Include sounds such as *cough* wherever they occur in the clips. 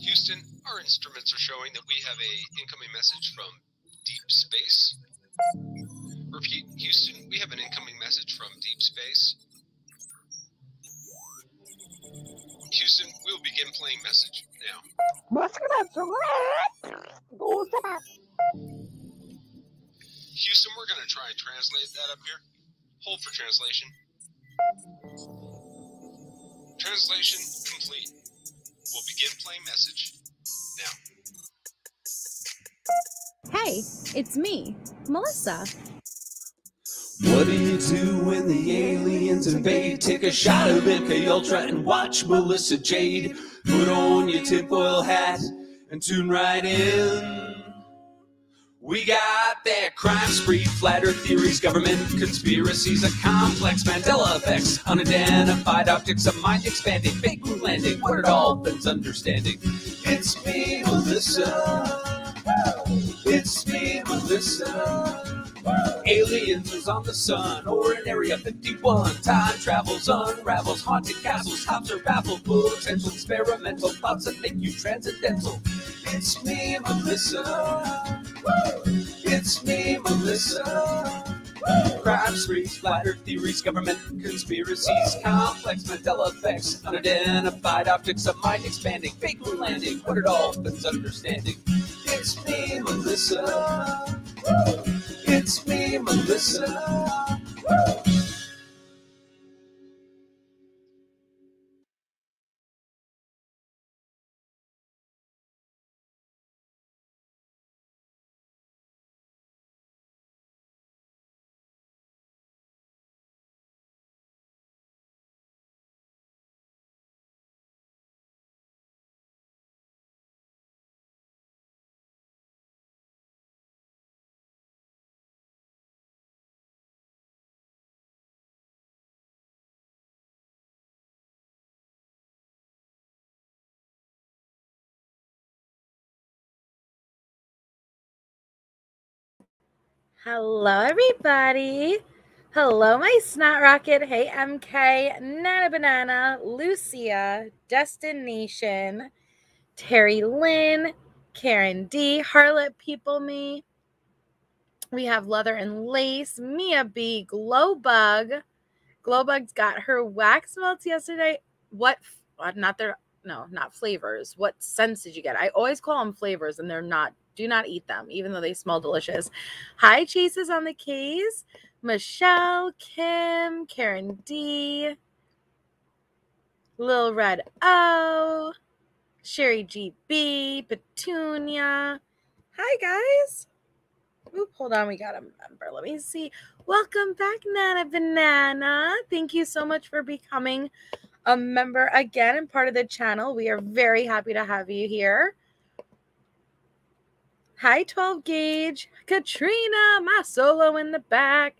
Houston, our instruments are showing that we have a incoming message from deep space. Repeat, Houston, we have an incoming message from deep space. Houston, we will begin playing message now. Houston, we're going to try and translate that up here. Hold for translation. Translation complete. We'll begin playing message now. Hey, it's me, Melissa. What do you do when the aliens invade? Take a shot of MK Ultra and watch Melissa Jade. Put on your tinfoil hat and tune right in. We got that crime spree, flat earth theories, government conspiracies, a complex Mandela effects, unidentified objects, a mind expanding, fake moon landing, what are dolphins understanding? It's me, Melissa. It's me, Melissa. Aliens is on the sun or in Area 51. Time travels, unravels, haunted castles, tops are baffled, potential experimental thoughts that make you transcendental. It's me, Melissa. It's me, Melissa. Crime sprees, flat earth theories, government conspiracies, complex Mandela effects, unidentified objects of mind expanding, fake moon landing, what it all but understanding. It's me, Melissa. It's me, Melissa. Hello, everybody. Hello, my snot rocket. Hey, MK, Nana Banana, Lucia, Destination, Terry Lynn, Karen D, Harlot People Me. We have Leather and Lace, Mia B, Glowbug. Glowbug's got her wax melts yesterday. What? uh, Not their, no, not flavors. What scents did you get? I always call them flavors, and they're not. Do not eat them, even though they smell delicious. Hi, Chases on the keys. Michelle, Kim, Karen D, Lil Red O, Sherry GB, Petunia. Hi, guys. Oop, hold on. We got a member. Let me see. Welcome back, Nana Banana. Thank you so much for becoming a member again and part of the channel. We are very happy to have you here. Hi, 12 gauge. Katrina, my solo in the back.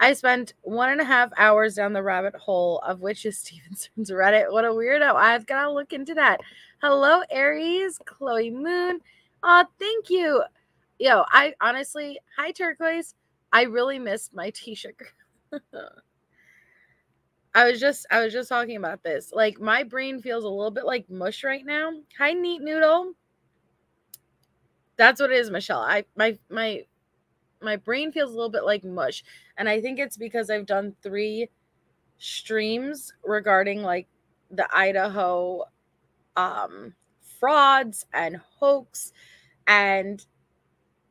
I spent one and a half hours down the rabbit hole of which is *laughs* Stevenson's Reddit. What a weirdo. I've got to look into that. Hello, Aries, Chloe Moon. Oh, thank you. Yo, I honestly, hi, Turquoise. I really missed my *laughs* t-shirt. I was just I was just talking about this. Like my brain feels a little bit like mush right now. Hi, neat noodle. That's what it is, Michelle. I my my my brain feels a little bit like mush. And I think it's because I've done three streams regarding like the Idaho um frauds and hoax. And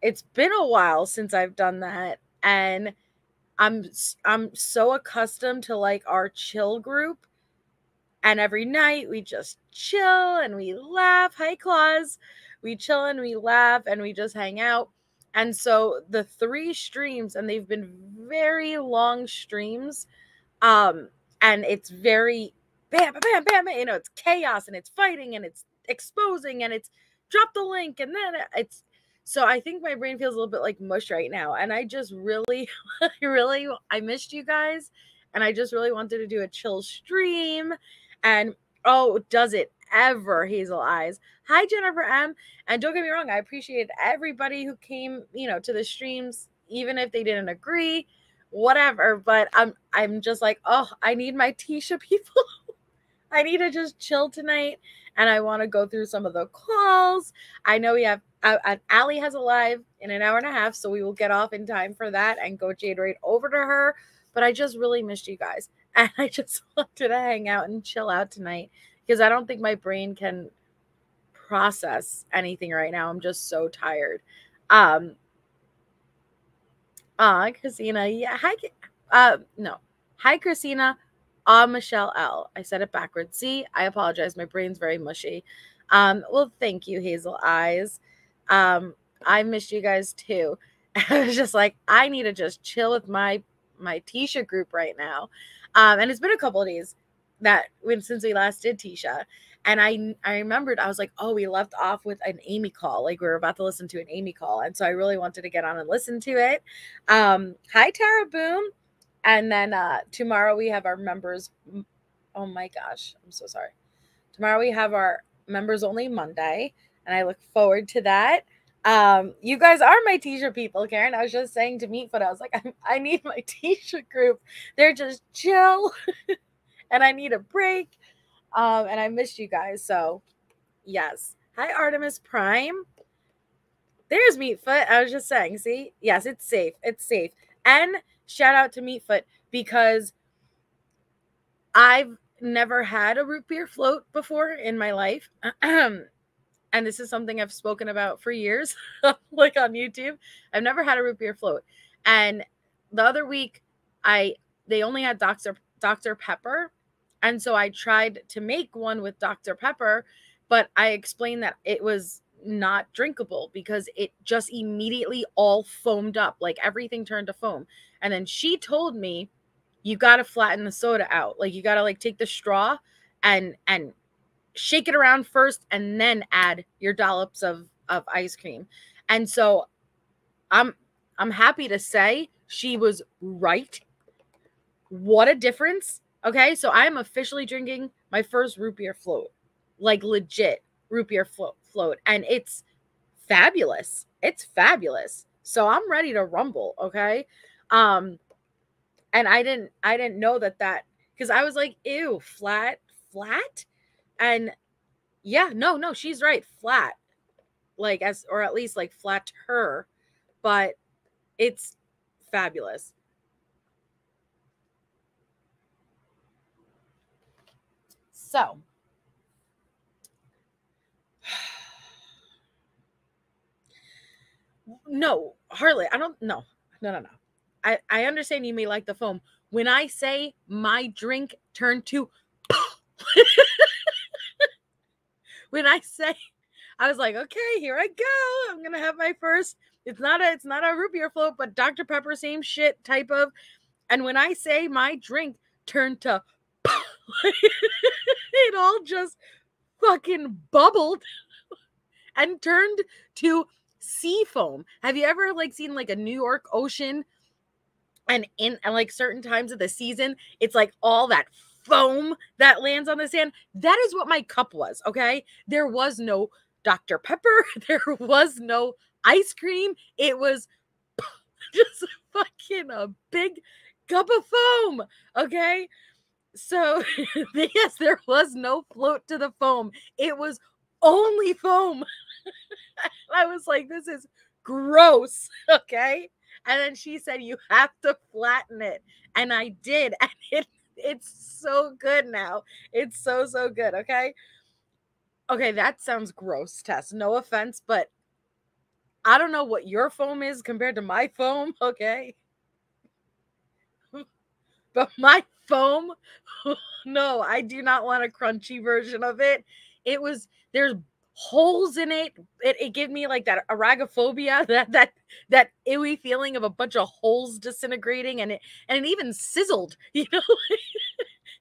it's been a while since I've done that. And I'm I'm so accustomed to like our chill group. And every night we just chill and we laugh. Hi, Claus. We chill and we laugh and we just hang out. And so the three streams, and they've been very long streams. Um, and it's very bam, bam, bam, bam, bam, you know, it's chaos and it's fighting and it's exposing and it's drop the link and then it's so I think my brain feels a little bit like mush right now. And I just really, *laughs* really, I missed you guys. And I just really wanted to do a chill stream. And oh, does it ever, Hazel Eyes? Hi, Jennifer M. And don't get me wrong, I appreciate everybody who came, you know, to the streams, even if they didn't agree, whatever. But I'm, I'm just like, oh, I need my Tecia people. *laughs* I need to just chill tonight and I want to go through some of the calls. I know we have uh, Allie has a live in an hour and a half, so we will get off in time for that and go Jade right over to her. But I just really missed you guys, *laughs* and I just *laughs* wanted to hang out and chill out tonight because I don't think my brain can process anything right now. I'm just so tired. Um. Uh, Christina, yeah, hi. Uh, no, hi, Christina. Ah, Michelle L. I said it backwards. See, I apologize. My brain's very mushy. Um, well, thank you, Hazel Eyes. Um, I missed you guys too. *laughs* I was just like, I need to just chill with my my Tecia group right now. Um, and it's been a couple of days that when since we last did Tecia. And I I remembered I was like, oh, we left off with an Amy call. Like we were about to listen to an Amy call. And so I really wanted to get on and listen to it. Um, hi Tara Boom. And then uh tomorrow we have our members. Oh my gosh, I'm so sorry. Tomorrow we have our members only Monday and I look forward to that. Um, you guys are my t-shirt people, Karen. I was just saying to Meatfoot, I was like, I, I need my *laughs* t-shirt group. They're just chill, *laughs* and I need a break. Um, and I missed you guys. So, yes. Hi, Artemis Prime. There's Meatfoot. I was just saying. See, yes, it's safe. It's safe. And shout out to Meatfoot because I've never had a root beer float before in my life. *clears throat* and this is something I've spoken about for years, *laughs* like on YouTube. I've never had a root beer float. And the other week, I they only had Dr. Dr. Pepper. And so I tried to make one with Dr. Pepper, but I explained that it was not drinkable because it just immediately all foamed up, like everything turned to foam. And then she told me, you got to flatten the soda out. Like you got to like take the straw and and shake it around first and then add your dollops of of ice cream. And so I'm I'm happy to say she was right. What a difference. Okay, so I am officially drinking my first root beer float. Like legit root beer float float and it's fabulous. It's fabulous. So I'm ready to rumble, okay? Um and I didn't I didn't know that that cuz I was like ew, flat flat and yeah, no, no, she's right. Flat. Like as or at least like flat her. But it's fabulous. So *sighs* no, Harley, I don't no, no, no, no. I, I understand you may like the foam. When I say my drink turned to *laughs* when I say, I was like, okay, here I go. I'm gonna have my first. It's not a, it's not a root beer float, but Dr Pepper, same shit type of. And when I say my drink turned to, *laughs* it all just fucking bubbled and turned to sea foam. Have you ever like seen like a New York ocean? And in and like certain times of the season, it's like all that foam that lands on the sand. That is what my cup was. Okay. There was no Dr. Pepper, *laughs* there was no ice cream. It was *laughs* just fucking a big cup of foam. Okay. So, *laughs* yes, there was no float to the foam. It was only foam. I was like, this is gross. Okay. And then she said, you have to flatten it. And I did. *laughs* And it it's so good now. It's so so good. Okay. Okay, that sounds gross, Tess. No offense, but I don't know what your foam is compared to my foam. *laughs* Okay. *laughs* But my foam, no, I do not want a crunchy version of it. It was there's holes in it. It, it gave me like that aragophobia, *laughs* that that that iwy feeling of a bunch of holes disintegrating, and it and it even sizzled. *laughs* You know,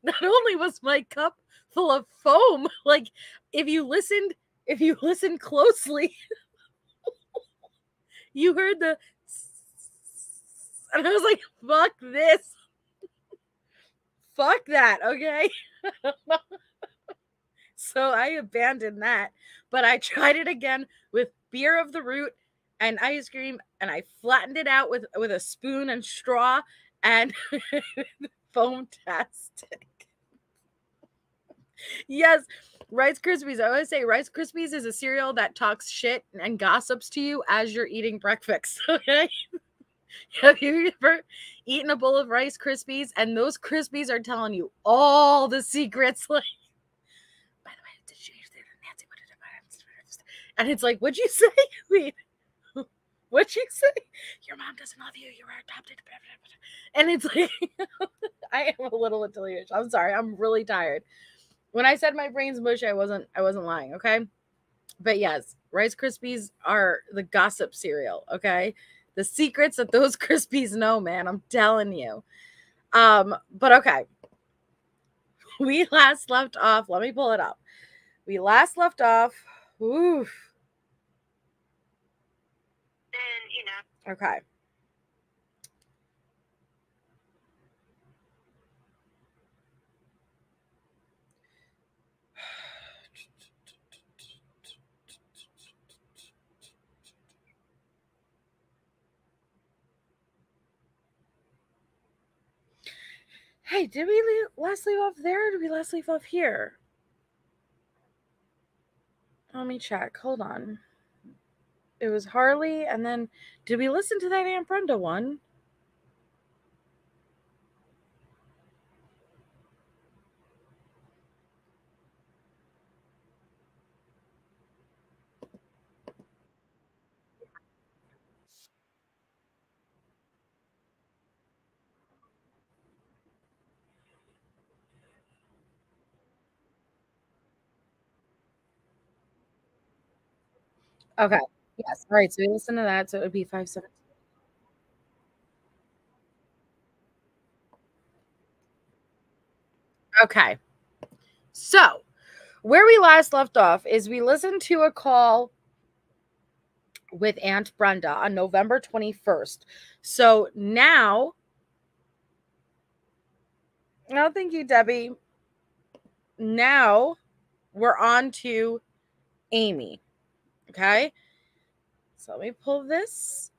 not only was my cup full of foam, *laughs* like if you listened, if you listened closely, you heard the, and I was like, "Fuck this." Fuck that, okay? So I abandoned that. But I *laughs* tried it again with beer of the root and ice cream, and I flattened it out with with a spoon and straw and *laughs* foam tastic. yes, Rice Krispies. I always say Rice Krispies is a cereal that talks shit and gossips to you as you're eating breakfast. *laughs* Okay. Have you ever eaten a bowl of Rice Krispies and those Krispies are telling you all the secrets? Like, by the way, did you hear that Nancy? What did I- And it's like, what'd you *laughs* say? Wait, *laughs* what'd you say? Your mom doesn't love you. You were adopted. And it's like, *laughs* I am a little delirious. I'm sorry. I'm really tired. When I said my brain's mushy, I wasn't. I wasn't lying. Okay. But yes, Rice Krispies are the gossip cereal. Okay the secrets that those Krispies know, man. I'm telling you. Um, but okay. We last left off. Let me pull it up. We last left off. Oof. And you know, Okay. Hey, did we leave, last leave off there? Or did we last leave off here? Let me check. Hold on. It was Harley, and then did we listen to that Aunt Brenda one? Okay. Yes. All right. So we listen to that. So it would be five seven. Okay. So where we last left off is we listened to a call with Aunt Brenda on November 21st. So now, no, thank you, Debbie. Now we're on to Amy. Okay. So let me pull this.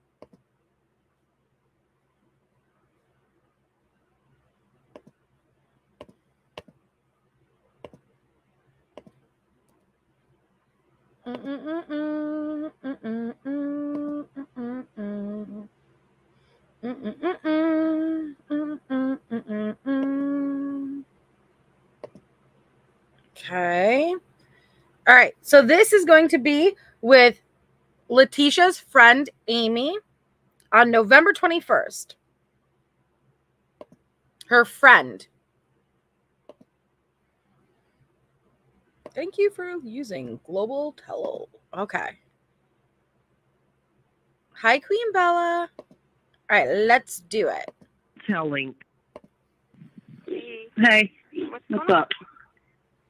Okay. All right. So this is going to be with Letecia's friend Amy on November 21st. Her friend. Thank you for using Global Tello. Okay. Hi, Queen Bella. All right, let's do it. telling. hey, Hey, what's, what's up?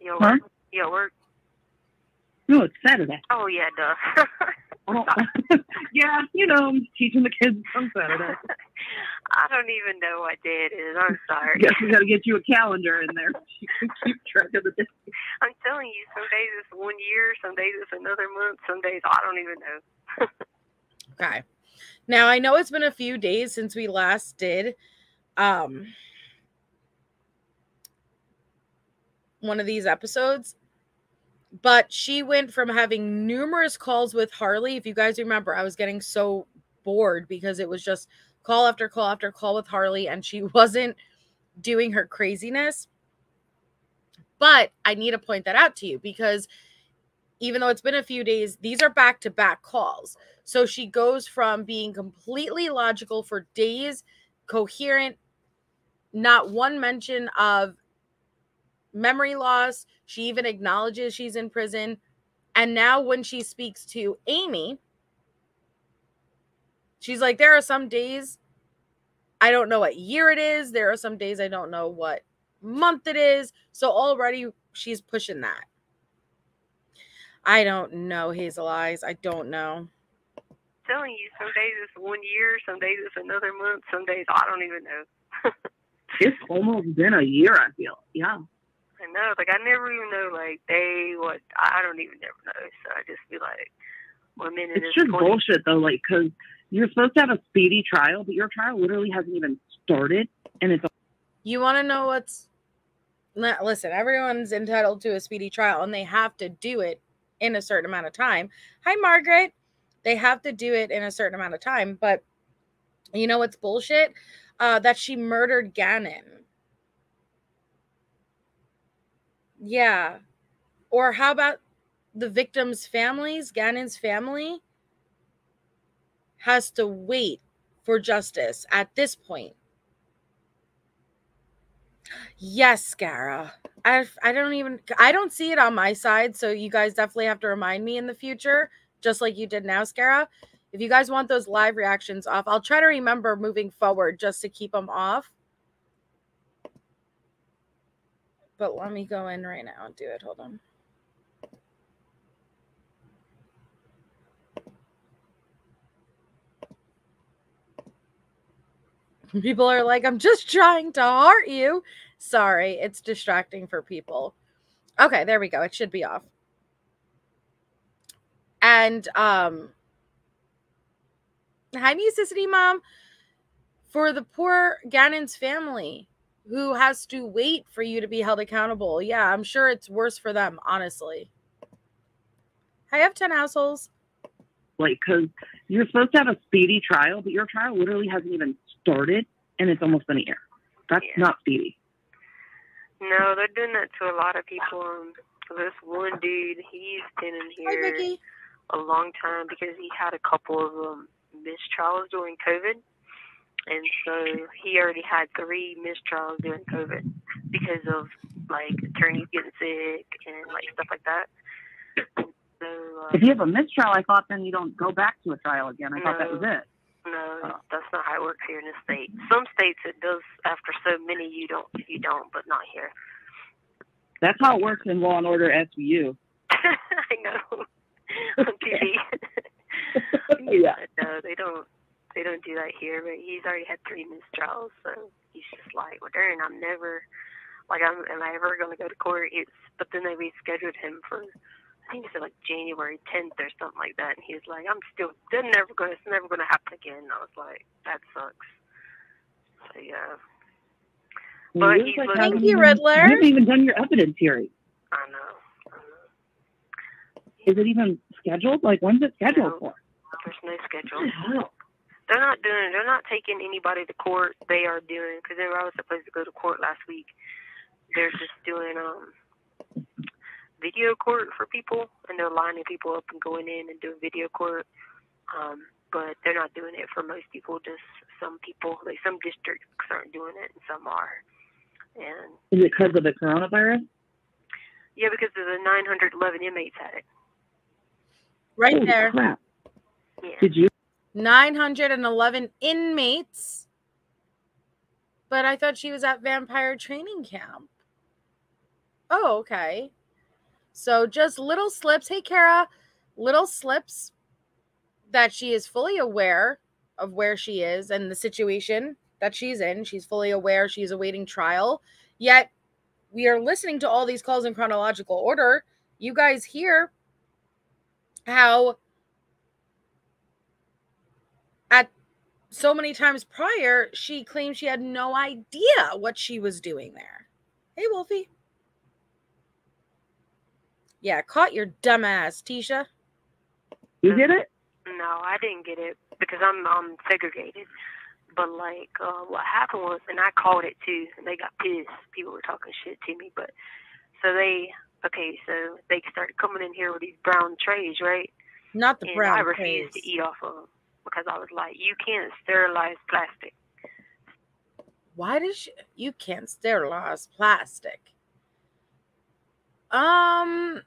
You at Huh? work? You at work? No, it's Saturday. Oh yeah, duh. *laughs* Oh, *laughs* yeah, you know, I'm teaching the kids on Saturday. *laughs* I don't even know what day it is. I'm sorry. Guess we got to get you a calendar in there. You can keep track of the days. I'm telling you, some days it's one year, some days it's another month, some days I don't even know. Okay. Now I know it's been a few days since we last did um one of these episodes, but she went from having numerous calls with Harley. If you guys remember, I was getting so bored because it was just call after call after call with Harley and she *laughs* wasn't doing her craziness. But I need to point that out to you because even though it's been a few days, these are back to back calls. So she goes from being completely logical for days, coherent, not one mention of memory loss. She even acknowledges she's in prison. And now, when she speaks to Amy, she's like, There are some days I don't know what year it is. There are some days I don't know what month it is. So already she's pushing that. I don't know, Hazel Eyes. I don't know. telling you, some days it's one year, some days it's another month, some days I don't even know. *laughs* It's almost been a year, I feel. Yeah. I know, like I never even know like they what I don't even never know. So I just be like, one minute It's just 20 bullshit, though, like, because you're supposed to have a speedy trial, but your trial literally hasn't even started. And it's You want to know what's Li- Listen, everyone's entitled to a speedy trial and they have to do it in a certain amount of time. Hi, Margaret. They have to do it in a certain amount of time. But you know what's bullshit? Uh, that she murdered Gannon. Yeah. Or how about the victims' families? Gannon's family has to wait for justice at this point. Yes, Scara. I I don't even I don't see it on my side, so you guys definitely have to remind me in the future, just like you did now, Scara. If you guys want those live reactions off, I'll try to remember moving forward just to keep them off. But let me go in right now and do it. Hold on. *laughs* People are like, I'm just trying to heart you. Sorry, it's distracting for people. Okay, there we go. It should be off. And um hi musicity mom for the poor Gannon's family who has to wait for you to be held accountable. Yeah, I'm sure it's worse for them, honestly. I have 10 households. Like, because you're supposed to have a speedy trial, but your trial literally hasn't even started, and it's almost been a year. That's Yeah. not speedy. No, they're doing that to a lot of people. Um, this one dude, he's been in here Vicky. a long time because he had a couple of um, mistrials during COVID. And so he already had three mistrials during COVID because of like attorneys getting sick and like stuff like that. So uh, If you have a mistrial, I thought then you don't go back to a trial again. I thought that was it. no, Oh. that's not how it works here in the state. Some states it does after so many you don't you don't, but not here. That's how it works in Law and Order SVU. *laughs* I know. On TV. *laughs* Yeah. *laughs* No, they don't. They don't do that here. But he's already had three mistrials, so he's just like, well, darn, I'm never. Like, I'm, am I ever going to go to court? It's, but then they rescheduled him for, I think it's like January 10th or something like that. And he's like, I'm still, they're never going. to It's never going to happen again. And I was like, that sucks. So yeah, But he's was looking- Thank you, You Riddler. haven't even done your evidence hearing. I know. I know. Is it even scheduled? Like, when's it scheduled No. for? There's no schedule. What the hell? They're not doing. They're not taking anybody to court. They are doing because they were I was supposed to go to court last week. They're just doing um video court for people, and they're lining people up and going in and doing video court. Um, but they're not doing it for most people. Just some people, like some districts, aren't doing it, and some are. And Is it because of the coronavirus? yeah, because of the 911 inmates had it. Right Holy there. crap. Yeah. Did you? 911 inmates. But I thought she was at vampire training camp. Oh, okay. So just little slips. Hey, Kara, little slips that she is fully aware of where she is and the situation that she's in. She's fully aware she's awaiting trial. Yet we are listening to all these calls in chronological order. You guys hear how at so many times prior, she claimed she had no idea what she was doing there. Hey, Wolfie. Yeah, caught your dumb ass, Tecia. You get it? No, I didn't get it because I'm I'm segregated. But like, uh, what happened was, and I called it too, and they got pissed. People were talking shit to me, but so they okay, so they started coming in here with these brown trays, right? Not the And brown I refused trays. to eat off of them because I was like, you can't sterilize plastic. Why does she, you can't sterilize plastic? Um,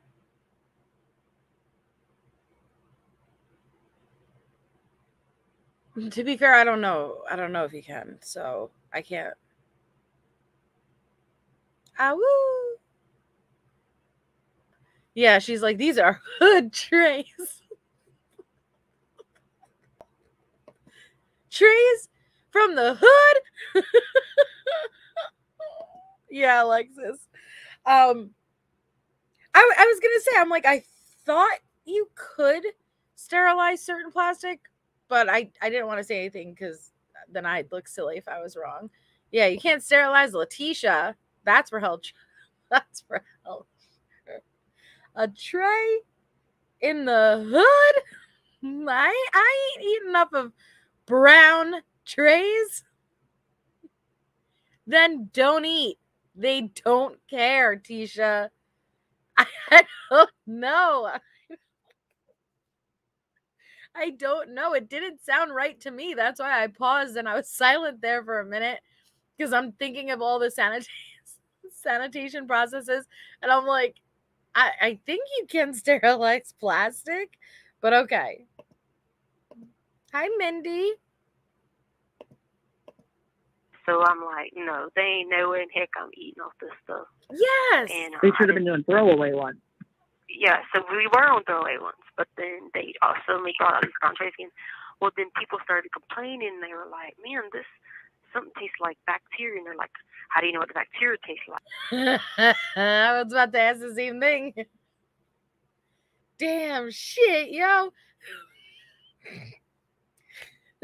to be fair, I don't know. I don't know if you can, so I can't. Ah woo. Yeah, she's like, these are *laughs* hood trays. Trees from the hood. *laughs* yeah, Alexis. Um, I, I was gonna say, I'm like, I thought you could sterilize certain plastic, but I I didn't want to say anything because then I'd look silly if I was wrong. Yeah, you can't sterilize Letecia. That's for held *laughs* That's for hell. A tray in the hood? *laughs* I, I ain't eating enough of brown trays. Then don't eat. They don't care, Tecia. *laughs* I don't know. I don't know. It didn't sound right to me. That's why I paused and I was silent there for a minute because I'm thinking of all the sanitation *laughs* sanitation processes and I'm like, I, I think you can *laughs* sterilize plastic, but okay. Hi, Mindy. So I'm like, no, they ain't no way in heck I'm eating off this stuff. Yes. And uh, They should have been doing throwaway ones. yeah, so we were on throwaway ones, but then they all suddenly brought out these contrays again. Well, then people started complaining. They were like, man, this something tastes like bacteria. And they're like, how do you know what the bacteria tastes like? *laughs* I was about to ask the same thing. *laughs* Damn shit, yo.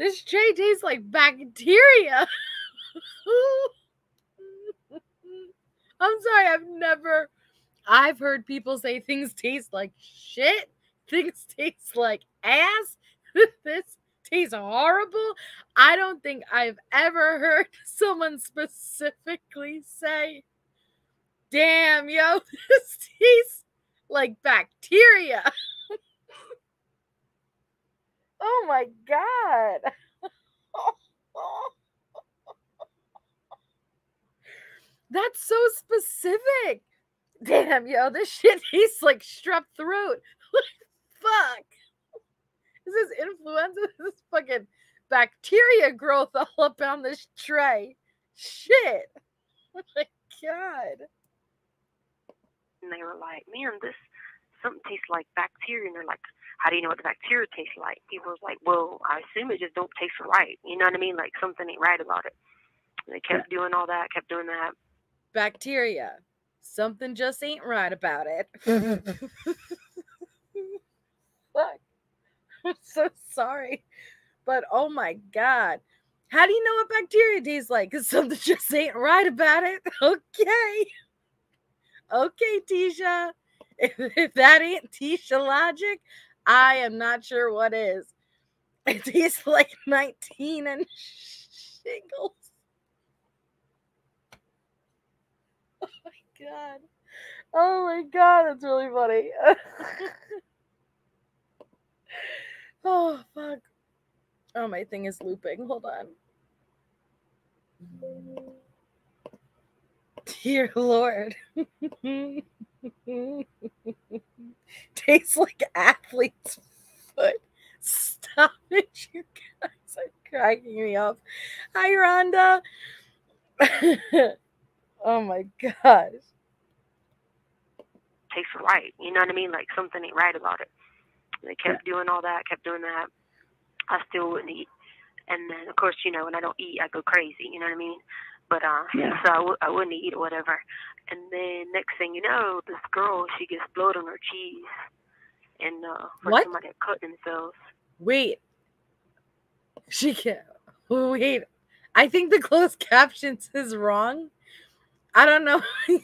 This tray tastes like bacteria. I'm sorry, I've never I've heard people say things taste like shit. Things *laughs* taste like ass. *laughs* this tastes horrible. I don't think I've ever heard *laughs* someone specifically say, damn, yo, this tastes like bacteria. Oh my God. That's so specific. Damn, yo, this shit *laughs* tastes like strep throat. Fuck. This is influenza. *laughs* This is fucking bacteria growth all up on this tray. Shit. *laughs* Oh my god. And they were like, man, this something tastes like bacteria. And they're like, how do you know what the bacteria tastes like? People was like, well, I assume it just don't taste right. You know what I mean? Like something ain't right about it. And they kept doing all that, kept doing that. Bacteria. Something just ain't right about it. *laughs* *laughs* Fuck. *laughs* I'm so sorry. But oh my god. How do you know what bacteria tastes like? Because something just ain't right about it. Okay. Okay, Tecia. If, if that ain't Tecia logic, I am not sure what is. *laughs* It tastes like 19 and shingles. *laughs* Oh my god. Oh my god, that's really funny. *laughs* oh fuck. Oh, my thing is looping. Hold on. Dear Lord. Tastes like athlete's foot. Stop *laughs* it, you guys are cracking me up. Hi, Rhonda. *laughs* oh my gosh. tastes right. You know what I mean? Like something ain't right about it. They kept doing all that, kept doing that. I still wouldn't eat. And then, of course, you know, when I don't eat, I go crazy. You know what I mean? But uh, Yeah. so I w- I wouldn't eat or whatever. And then next thing you know, this girl she gets blood on her cheese, and uh, for What? somebody that cut themselves. Wait. She can't. wait. I think the closed *laughs* captions is wrong. I don't know. *laughs*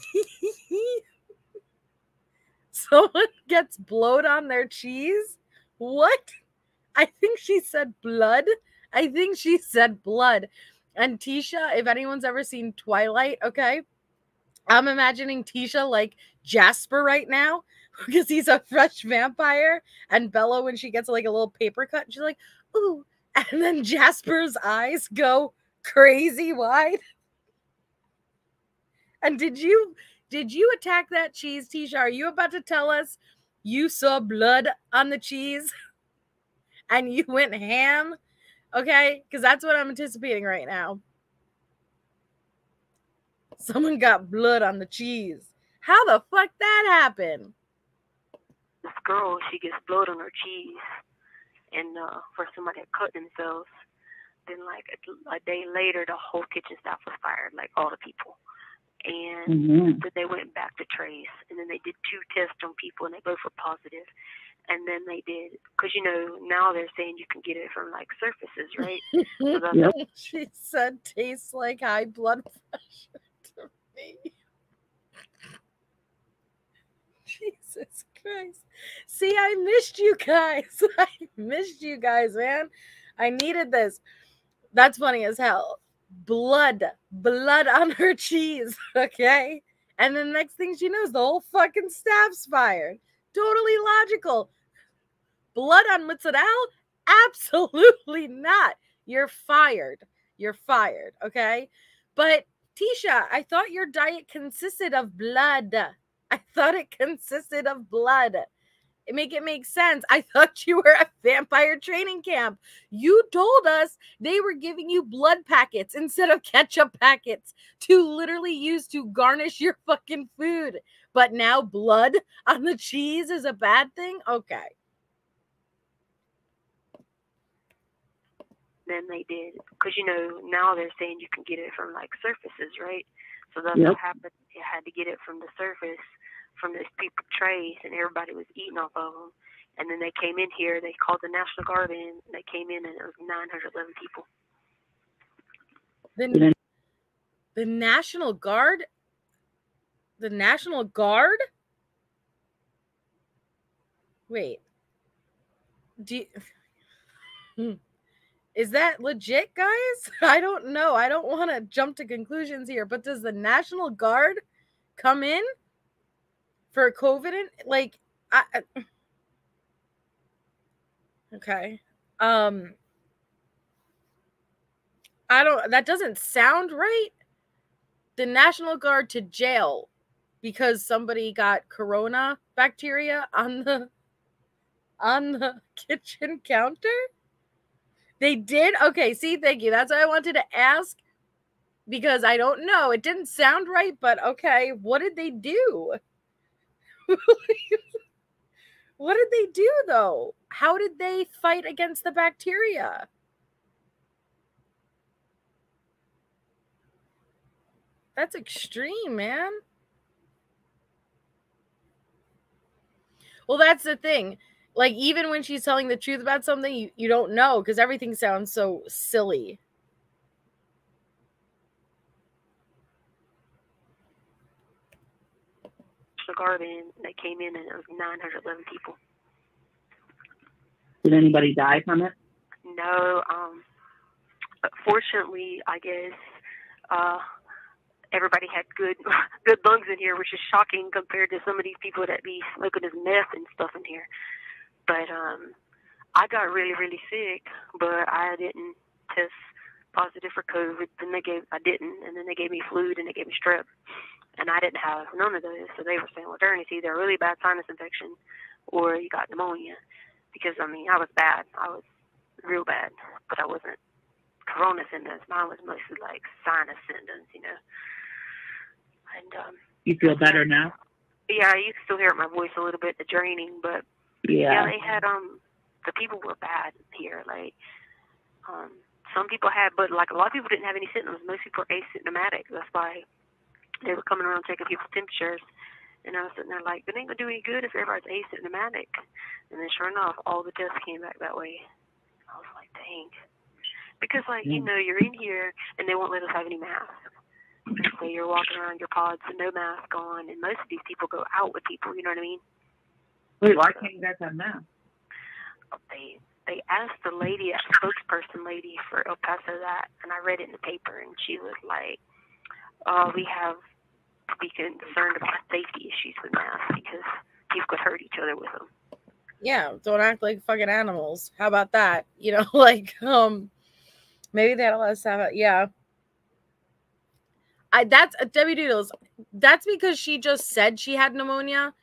Someone gets blowed on their cheese? What? I think she said blood. I think she said blood. And Tecia, if anyone's ever seen Twilight, okay, I'm imagining Tecia like Jasper right now *laughs* because he's a fresh vampire. And Bella, when she gets like a little paper cut, she's like, ooh. *laughs* And then Jasper's eyes go crazy wide. And did you did you attack that cheese, Tecia? Are you about to tell us you saw blood on the cheese *laughs* and you went ham? Okay, because that's what I'm anticipating right now. Someone got blood on the cheese. How the fuck that happened? This girl she gets blood on her cheese, and uh, for somebody that cut themselves. Then like a, a day later, the whole kitchen staff was fired, like all the people. And Mhm. Then they went back to trace, and then they did two tests on people, and they both were positive. And then they did, because you know now they're saying you can get it from like surfaces, right? *laughs* So Yep. *laughs* she said tastes like high blood pressure *laughs* to me. Jesus Christ. See, I missed you guys. I missed you guys, man. I needed this. That's funny as hell. Blood, blood on her cheese. Okay. And the next thing she knows, the whole fucking staff's fired. Totally logical. Blood on mozzarella? Absolutely not. You're fired. You're fired. Okay. But Tecia, I thought your diet consisted of blood. I thought it consisted of blood. It make it make sense. I *laughs* thought you were at vampire training camp. You told us they were giving you blood packets instead of ketchup packets to literally use to garnish your fucking food. But now blood *laughs* on the cheese is a bad thing? Okay. Then they did because you know now they're saying you can get it from like surfaces, right? So that's Yep. what happened. You had to get it from the surface, from this paper trays, and everybody was eating off of them. And then they came in here. They called the National Guard in. They came in, and it was 911 people. The, the National Guard? The National Guard? Wait. Do you, *laughs* Hmm. Is that legit, guys? *laughs* I don't know. I don't want to jump to conclusions here, but does the National Guard come in for COVID? In, like, I, I- okay. Um, I don't. That doesn't sound right. The National Guard to jail because somebody got corona bacteria on the on the *laughs* kitchen counter. They did? Okay, see, thank you. That's what I wanted to ask because I don't know. It didn't sound right, but okay. What did they do? *laughs* what did they do though? How did they fight against the bacteria? That's extreme, man. Well, that's the thing. Like, even when she's telling the truth about something, you, you don't know because everything sounds so silly. The Guard in. And they came in, and it was 911 people. Did anybody die from it? No, um, but fortunately, I guess uh, everybody had good *laughs* good lungs in here, which is shocking compared to some of these people that be smoking as meth and stuff in here. But um, I got really really sick, but I didn't test positive for COVID. Then they gave I didn't, and then they gave me flu, and they gave me strep, and I didn't have none of those. So they were saying, well, darn, it's either a really bad sinus infection or you got pneumonia. Because I mean, I was bad. I was real bad, but I wasn't corona symptoms. Mine was mostly like sinus symptoms, you know. And um, You feel better now? yeah, you can still hear it in my voice a little bit, the draining, but yeah, Yeah. they had um the people were bad here. Like um some people had but like a lot of people didn't have any symptoms. Most people are asymptomatic. That's why they were coming around taking people's temperatures and I was sitting there like, it ain't gonna do any good if everybody's asymptomatic and then sure enough all the tests came back that way. I was like, dang. Because like, you Mm. know, you're in here and they won't let us have any masks. So you're walking around your pods with no mask on and most of these people go out with people, you know what I mean? Wait, why can't you guys have masks? they they asked the lady, a spokesperson lady for El Paso that, and I read it in the paper, and she was like, "Oh, we have to be concerned about safety issues with masks because people could hurt each other with them." Yeah, don't act like fucking animals. How about that? You know, *laughs* like um maybe they had a lot of stuff. Yeah. I that's uh, Debbie Doodles. That's because she just said she had pneumonia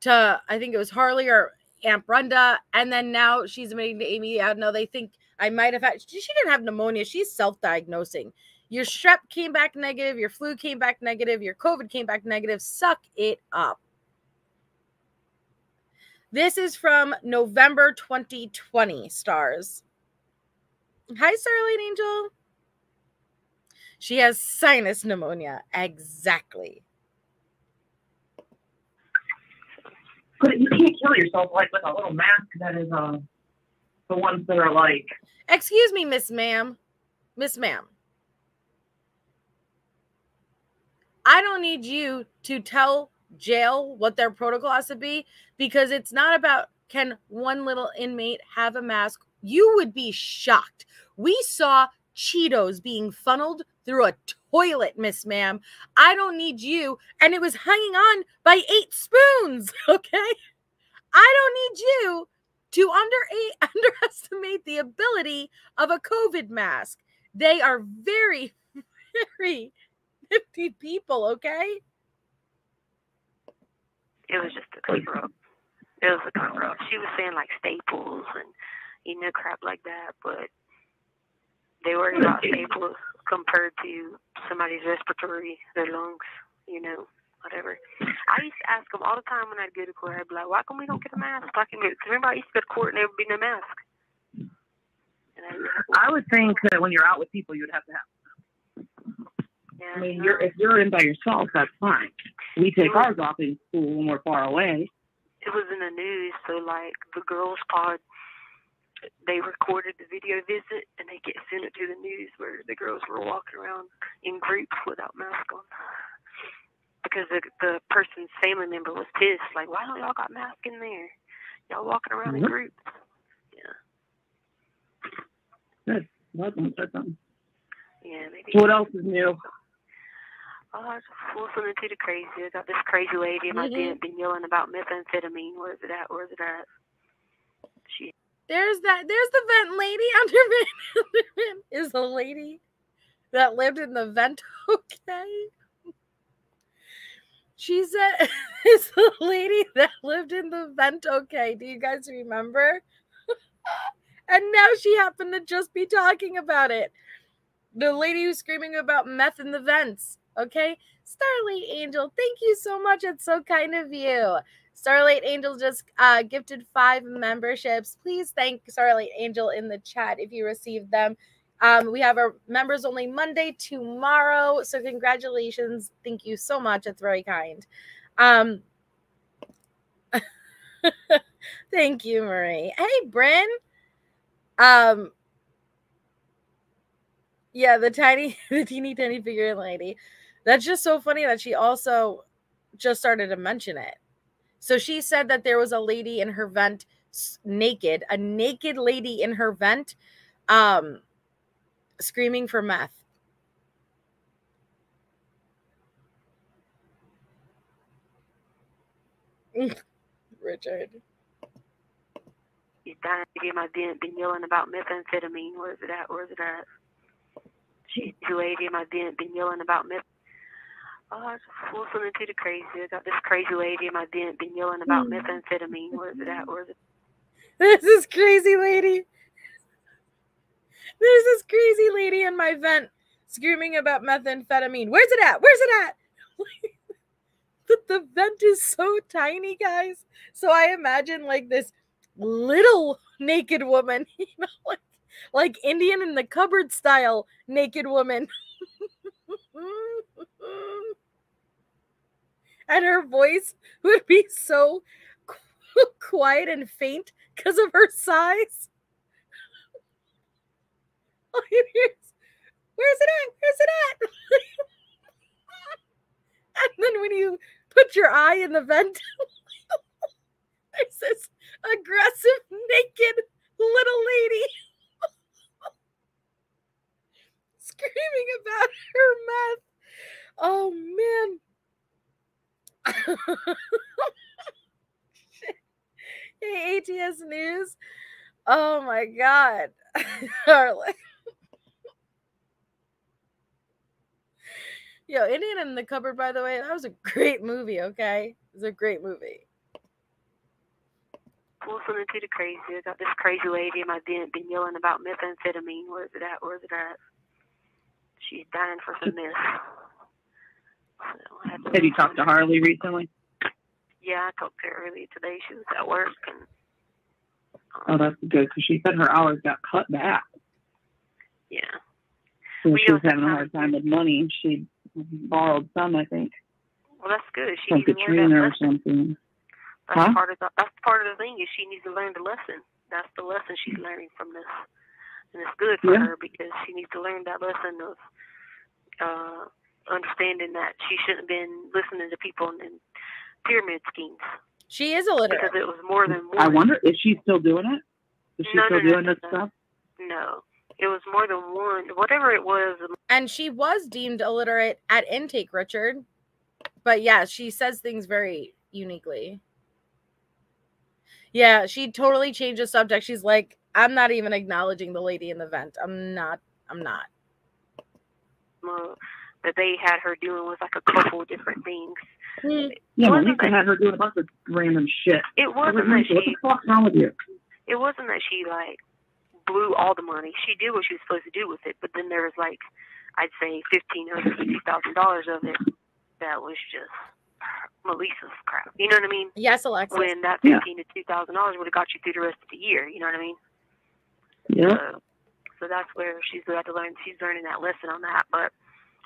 to I think it was Harley or Aunt Brenda, and then now she's admitting to Amy. I don't know. they think I might have had. She she didn't have pneumonia. She's self-diagnosing. Your strep came back negative. Your flu came back negative. Your COVID came back negative. Suck it up. This is from November 2020 stars. Hi, Starlight Angel. She has sinus pneumonia. Exactly. But you can't kill yourself like with a little mask that is uh the ones that are like Excuse me, Miss Ma'am. Miss Ma'am. I don't need you to tell jail what their protocol has to be because it's not about can one little inmate have a mask. You would be shocked. We saw Cheetos being funneled through a toilet, Miss Ma'am. I don't need you. And it was hanging on by eight spoons. *laughs* Okay. I don't need you to under *laughs* underestimate the ability of a COVID mask. They are very, *laughs* very nifty people, okay? It was just a cover up. It was a cover up. She was saying like staples and you know crap like that, but they worry about staples compared to somebody's respiratory, their lungs, you know, whatever. I used to ask them all the time when I'd go to court. I'd be like, "Why come we don't get a mask?" Like, because remember I used to go to court and there would be no mask. And I'd be I would think that when you're out with people, you'd have to have. yeah, I mean, no. you're if you're in by yourself, that's fine. We take ours off in school when we're far away. it was in the news. So like the girls' pod, they recorded the video visit and they get sent it to the news where the girls were walking around in groups without mask on. Because the the person's family member was pissed, like, why don't y'all got mask in there? Y'all walking around in Mhm. groups. Good. Welcome. Said something. Yeah, maybe. What else is new? Oh, I just listening to the crazy. I got this crazy lady in my Mhm. den been yelling about methamphetamine. Where's it at? Where's it at? She There's that. There's the vent lady *laughs* under vent. Is the lady that lived in the vent. *laughs* Okay. She said, *laughs* "Is the lady that lived in the vent okay?" Do you guys remember? and now she happened to just be talking about it. The lady who's screaming about meth in the vents. Okay, Starlight Angel, thank you so much. It's so kind of you. Starlight Angel just uh, gifted five memberships. Please thank Starlight Angel in the chat if you received them. Um, we have our members only Monday tomorrow. So congratulations. Thank you so much. It's very kind. Um, *laughs* thank you, Marie. Hey, Bryn. Um, yeah, the tiny, *laughs* the teeny tiny figure lady. That's just so funny that she also just started to mention it. So she said that there was a lady in her vent naked, a naked lady in her vent, um, screaming for meth. *laughs* Richard. She's dying to get my den been yelling about methamphetamine. Where's it at? Where's it at? She's the lady in my den been yelling about meth. Oh, I was just listening to the crazy. I got this crazy lady in my den been yelling about mm. methamphetamine. Where's it at? Where's it? *laughs* There's this crazy lady. There's this crazy lady in my vent screaming about methamphetamine. Where's it at? Where's it at? *laughs* the, the vent is so tiny, guys. So I imagine like this little naked woman, *laughs* you know, like like Indian in the cupboard style naked woman. And her voice would be so *laughs* quiet and faint because of her size. *laughs* Where's it at? Where's it at? *laughs* and then when you put your eye in the vent, there's this aggressive, naked little lady screaming about her meth. Oh man. *laughs* Hey, ATS News. Oh my god. *laughs* Harley. Yo, Indian in the cupboard, by the way, that was a great movie, okay? It was a great movie. Listening to the crazy. I got this crazy lady in my den been yelling about methamphetamine. Where's it at? Where's it at? She's dying for some meth. So I had Have you talked to Harley recently? Yeah, I talked to her earlier today. She was at work and Oh, that's good because she said her hours got cut back. yeah. So We she was having a hard time with money. She borrowed some, I think, Well, that's good. She needs to learn that Katrina or lesson. something. That's Huh? part of the that's part of the thing is she needs to learn the lesson. That's the lesson she's learning from this, and it's good for Yeah. her because she needs to learn that lesson of uh, understanding that she shouldn't have been listening to people in, and pyramid schemes She is illiterate. because it was more than one. I wonder is she still doing it? Is she No, still no, no, doing no, this no. stuff? No, it was more than one. Whatever it was, And she was deemed illiterate at intake, Richard. But yeah, she says things very uniquely. Yeah, she totally changed the subject. She's like, I'm not even acknowledging the lady in the vent. I'm not. I'm not. uh, that they had her doing was like a couple of different things. Mm-hmm. Yeah, Wasn't Malika it- had her doing a bunch of random shit. It wasn't was that like, what she. the fuck's wrong with you? It wasn't that she like blew all the money. She did what she was supposed to do with it, but then there was like, I'd say fifteen hundred to two thousand dollars of it that was just Melissa's crap. You know what I mean? Yes, Alexis. When that Yeah. fifteen to two thousand dollars would have got you through the rest of the year. You know what I mean? Yeah. So, so that's where she's got to learn. She's learning that lesson on that. But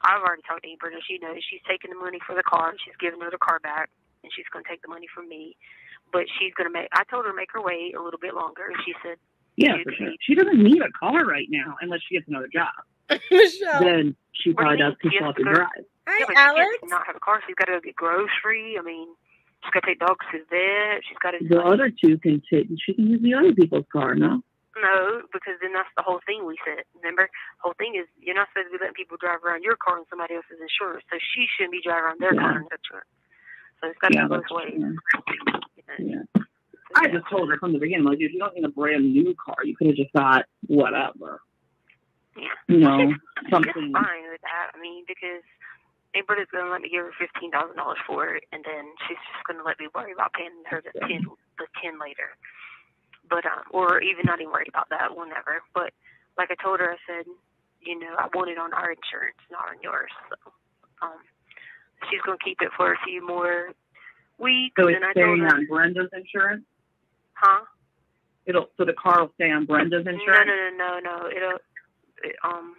I've already talked to Amber, and she knows she's taking the money for the car, and she's giving her the car back, and she's going to take the money from me. But she's going to make. I told her to make her wait a little bit longer, and she said, Yeah, for sure. She doesn't need a car right now unless she gets another job. Michelle. *laughs* *laughs* Then she probably does because She she'll has have to to go- drive. Hi, "Yeah, but Alex. she can't not have a car. She's got to go get grocery. I mean, she's got to take dogs to the vet. She's got to. The other two can take. She can use the other people's car. No. No, because then that's the whole thing we said. Remember, whole thing is you're not supposed to be letting people drive around your car and somebody else's insurance. So she shouldn't be driving around their car Yeah. and insurance. So it's got to Yeah, that's both ways. know. Yeah. I just told her from the beginning, like, if you don't need a brand new car, you could have just got whatever. Yeah. You know, It's something. fine with that. I mean, because going to let me give her fifteen thousand dollars for it, and then she's just going to let me worry about paying her the ten, the ten later. But um, or even not even worried about that, We'll never. But like I told her, I said, you know, I want it on our insurance, not on yours. So, um, she's going to keep it for a few more weeks, So it's and I told staying her, on Brenda's insurance. huh? It'll so the car will stay on Brenda's insurance. no, no, no, no. No. It'll. It, um,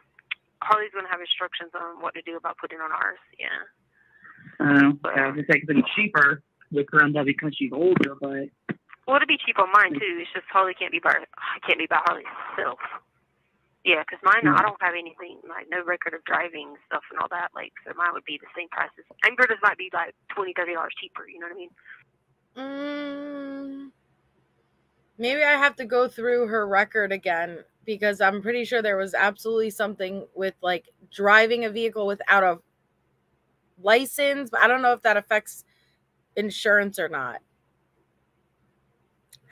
Harley's going to have instructions on what to do about putting on ours. Yeah. Uh, yeah, I was gonna say 'cause it'd be cheaper with Brenda because she's older, but Well, it'd be cheap on mine too. It's just Harley can't be by can't be by Harley's self. Yeah, 'cause mine Hmm. I don't have anything like no record of driving stuff and all that. Like so, mine would be the same price as. And Britta's might be like twenty, thirty dollars cheaper. You know what I mean? Mm, maybe I have to go through her record again because I'm pretty sure there was absolutely something with like driving a vehicle without a license, but I don't know if that affects insurance or not.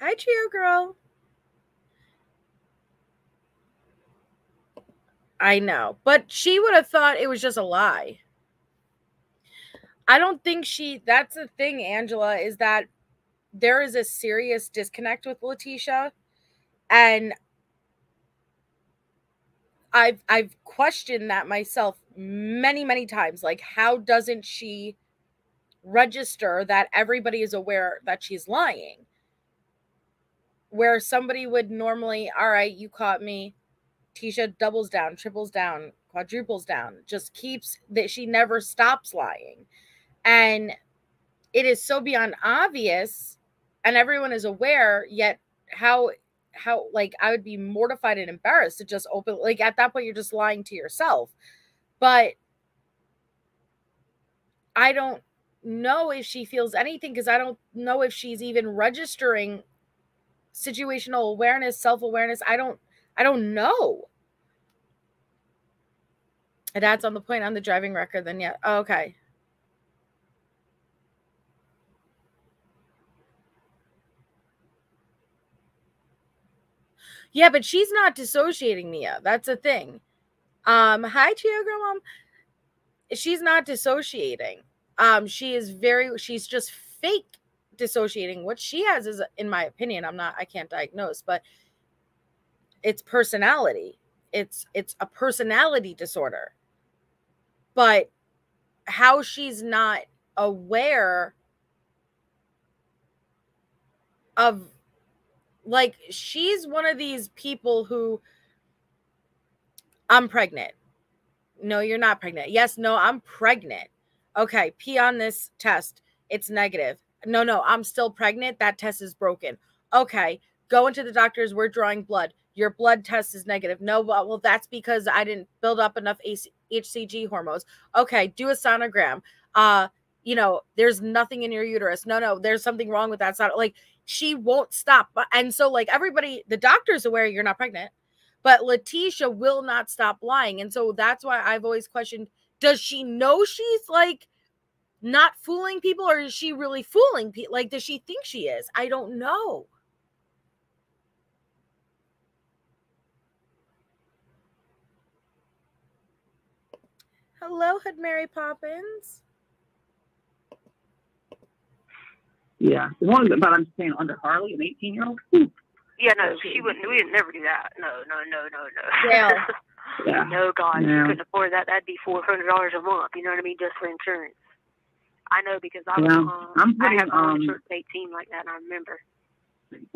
Hi, Trio Girl. I know, but she would have thought it was just a lie. I don't think she, that's the thing, Angela, is that there is a serious disconnect with Letecia. And I've I've questioned that myself many, many times. Like, how doesn't she register that everybody is aware that she's lying? Where somebody would normally, all right, you caught me. Tecia doubles down, triples down, quadruples down, just keeps that she never stops lying. And it is so beyond obvious and everyone is aware, yet how how like I would be mortified and embarrassed to just open like at that point you're just lying to yourself. But I don't know if she feels anything because I don't know if she's even registering situational awareness, self-awareness. I don't I don't know. That's on the point on the driving record, then yeah. Oh, okay. Yeah, but she's not dissociating Mia. That's a thing. Um, hi, Chia Mom. She's not dissociating. Um, she is very she's just fake dissociating. What she has is, in my opinion, I'm not, I can't diagnose, but it's personality. It's it's a personality disorder. But how she's not aware of like she's one of these people who I'm pregnant. No, you're not pregnant. Yes, no, I'm pregnant. Okay, pee on this test. It's negative. No, no, I'm still pregnant. That test is broken. Okay, go into the doctors. We're drawing blood. Your blood test is negative. No, well, that's because I didn't build up enough HCG hormones. Okay, do a sonogram. Uh, you know, there's nothing in your uterus. No, no, there's something wrong with that side. Like she won't stop. And so like everybody, the doctor's aware you're not pregnant, but Letecia will not stop lying. And so that's why I've always questioned, does she know she's like not fooling people or is she really fooling people? Like, does she think she is? I don't know. Hello, Hood Mary Poppins. Yeah, as long as, but I'm saying under Harley, an 18 year old. Yeah, no, she wouldn't. We would never do that. No, no, no, no, no. Yeah. *laughs* Yeah. no, God, Yeah. you couldn't afford that. That'd be four hundred dollars a month. You know what I mean, just for insurance. I know because I was. Yeah, Um, I'm I putting, my own um, insurance eighteen like that. and I remember.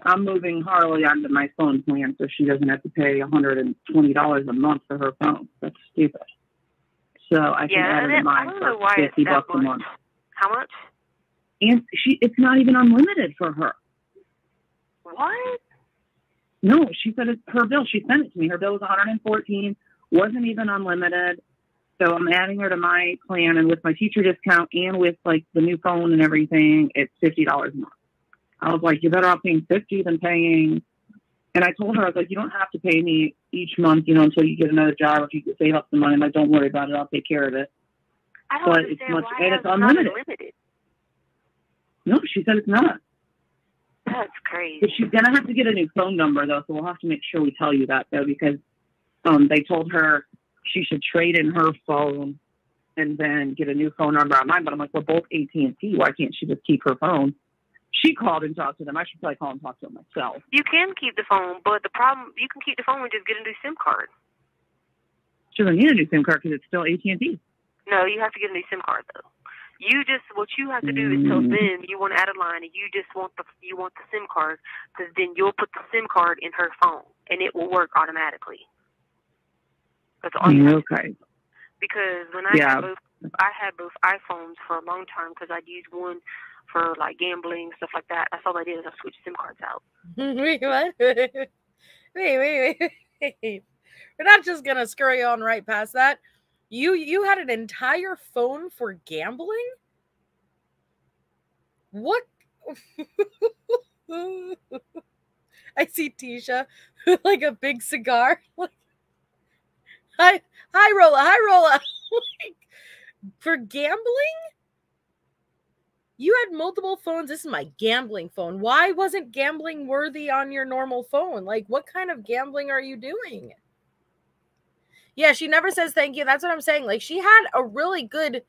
I'm moving Harley onto my phone plan so she doesn't have to pay $120 a month for her phone. That's stupid. So I can Yeah, add to it, I mine for why 50 that bucks a month. How much? And she, it's not even unlimited for her. What? No, she said it's her bill. She sent it to me. Her bill was 114, wasn't even unlimited. So I'm adding her to my plan, and with my teacher discount and with like the new phone and everything, it's fifty dollars a month. I was like, you're better off paying fifty than paying. And I told her, I was like, you don't have to pay me each month, you know, until you get another job. If you could save up some money, I'm like, don't worry about it. I'll take care of it. I don't But it's much- and it's unlimited. unlimited. No, she said it's not. That's crazy. But she's gonna have to get a new phone number though, so we'll have to make sure we tell you that though, because um, they told her she should trade in her phone and then get a new phone number on mine. But I'm like, we're both AT and T. Why can't she just keep her phone? She called and talked to them. I should probably call and talk to them myself. You can keep the phone, but the problem you can keep the phone and just get a new SIM card. She doesn't need a new SIM card because it's still AT and T. No, you have to get a new SIM card though. You just what you have to do is tell Mm. them you want to add a line and you just want the you want the SIM card because then you'll put the SIM card in her phone and it will work automatically. That's all you have to Okay. because when I Yeah. had both I had both iPhones for a long time because I'd use one for like gambling stuff like that. That's all I did is I switched SIM cards out. *laughs* wait, what? wait, *laughs* wait, wait, wait. We're not just gonna scurry on right past that. You you had an entire phone for gambling? What? *laughs* I see Tecia with like a big cigar. Hi, hi, Rolla, hi, Rolla. *laughs* for gambling? You had multiple phones. This is my gambling phone. Why wasn't gambling worthy on your normal phone? Like, what kind of gambling are you doing? Yeah, she never says thank you. That's what I'm saying. Like, she had a really good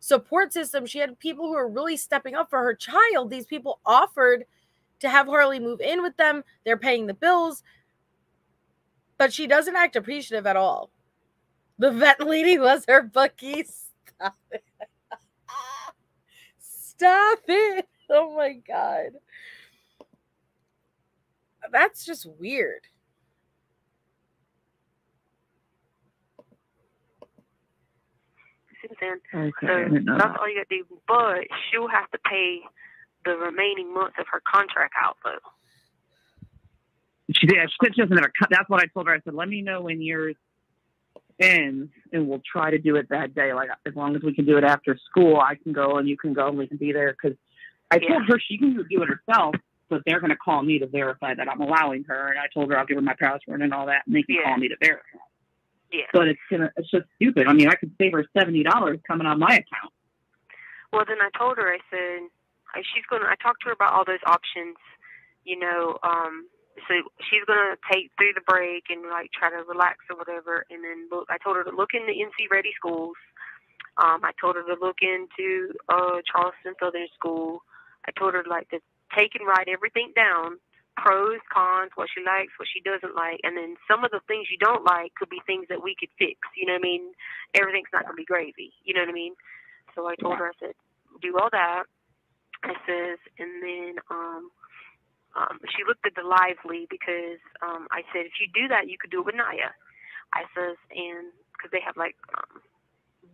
support system. She had people who were really stepping up for her child. These people offered to have Harley move in with them. They're paying the bills, but she doesn't act appreciative at all. The vet lady was her bookie. Stop it. Stop it. Oh my God. That's just weird. See what I'm saying? Okay. So I didn't know that's all you got to do. But she'll have to pay the remaining months of her contract out, though. She did. She said she doesn't have a. That's what I told her. I said, let me know when yours ends, and we'll try to do it that day. Like as long as we can do it after school, I can go and you can go and we can be there. Because I Yeah. told her she can do it herself, but they're going to call me to verify that I'm allowing her. And I told her I'll give her my password and all that, and they can Yeah. call me to verify. Yeah. But it's gonna. It's just stupid. I mean, I could save her seventy dollars coming on my account. Well, then I told her, I said, she's going to, I talked to her about all those options, you know, um, so she's going to take through the break and like try to relax or whatever. And then look, I told her to look into NC ready schools. Um, I told her to look into, uh, Charleston Southern School. I told her like to take and write everything down, pros, cons, what she likes, what she doesn't like. And then some of the things you don't like could be things that we could fix. You know what I mean? Everything's not going to be gravy. You know what I mean? So I told her, I said, do all that. I says, and then um, um, she looked at the lively because um, I said, if you do that, you could do it with Naya. I says, and because they have like, um,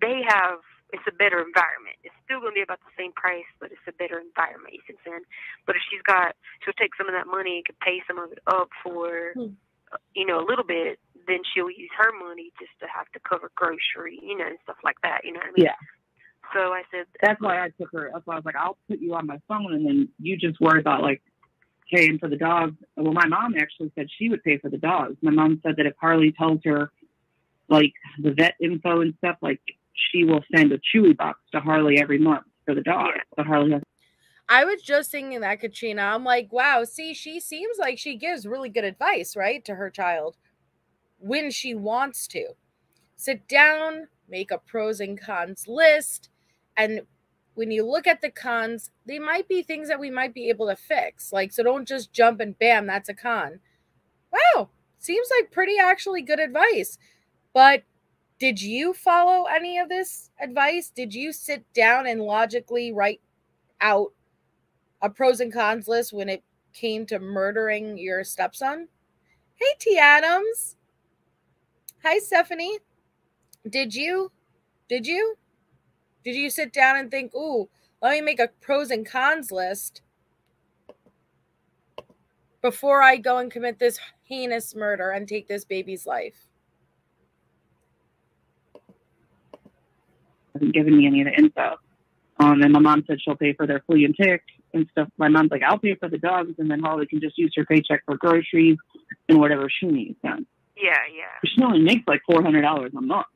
they have, it's a better environment. It's still going to be about the same price, but it's a better environment. You what But if she's got, she'll take some of that money and could pay some of it up for, Hmm. uh, you know, a little bit. Then she'll use her money just to have to cover grocery, you know, and stuff like that. You know what I mean? Yeah. So I said, That's why I took her. That's why I was like, I'll put you on my phone, and then you just worry about like paying for the dogs. Well, my mom actually said she would pay for the dogs. My mom said that if Harley tells her like the vet info and stuff, like she will send a Chewy box to Harley every month for the dog. But Harley has I was just thinking that, Katrina. I'm like, wow, see, she seems like she gives really good advice, right, to her child when she wants to. Sit down, make a pros and cons list. And when you look at the cons, they might be things that we might be able to fix. Like, so don't just jump and bam, that's a con. Wow, seems like pretty actually good advice. But did you follow any of this advice? Did you sit down and logically write out a pros and cons list when it came to murdering your stepson? Hey, T. Adams. Hi, Stephanie. Did you? Did you? Did you sit down and think, ooh, let me make a pros and cons list before I go and commit this heinous murder and take this baby's life? hasn't given me any of the info. Um, and my mom said she'll pay for their flea and tick and stuff. My mom's like, I'll pay for the dogs, and then Harley can just use her paycheck for groceries and whatever she needs done. yeah, yeah. She only makes like four hundred dollars a month.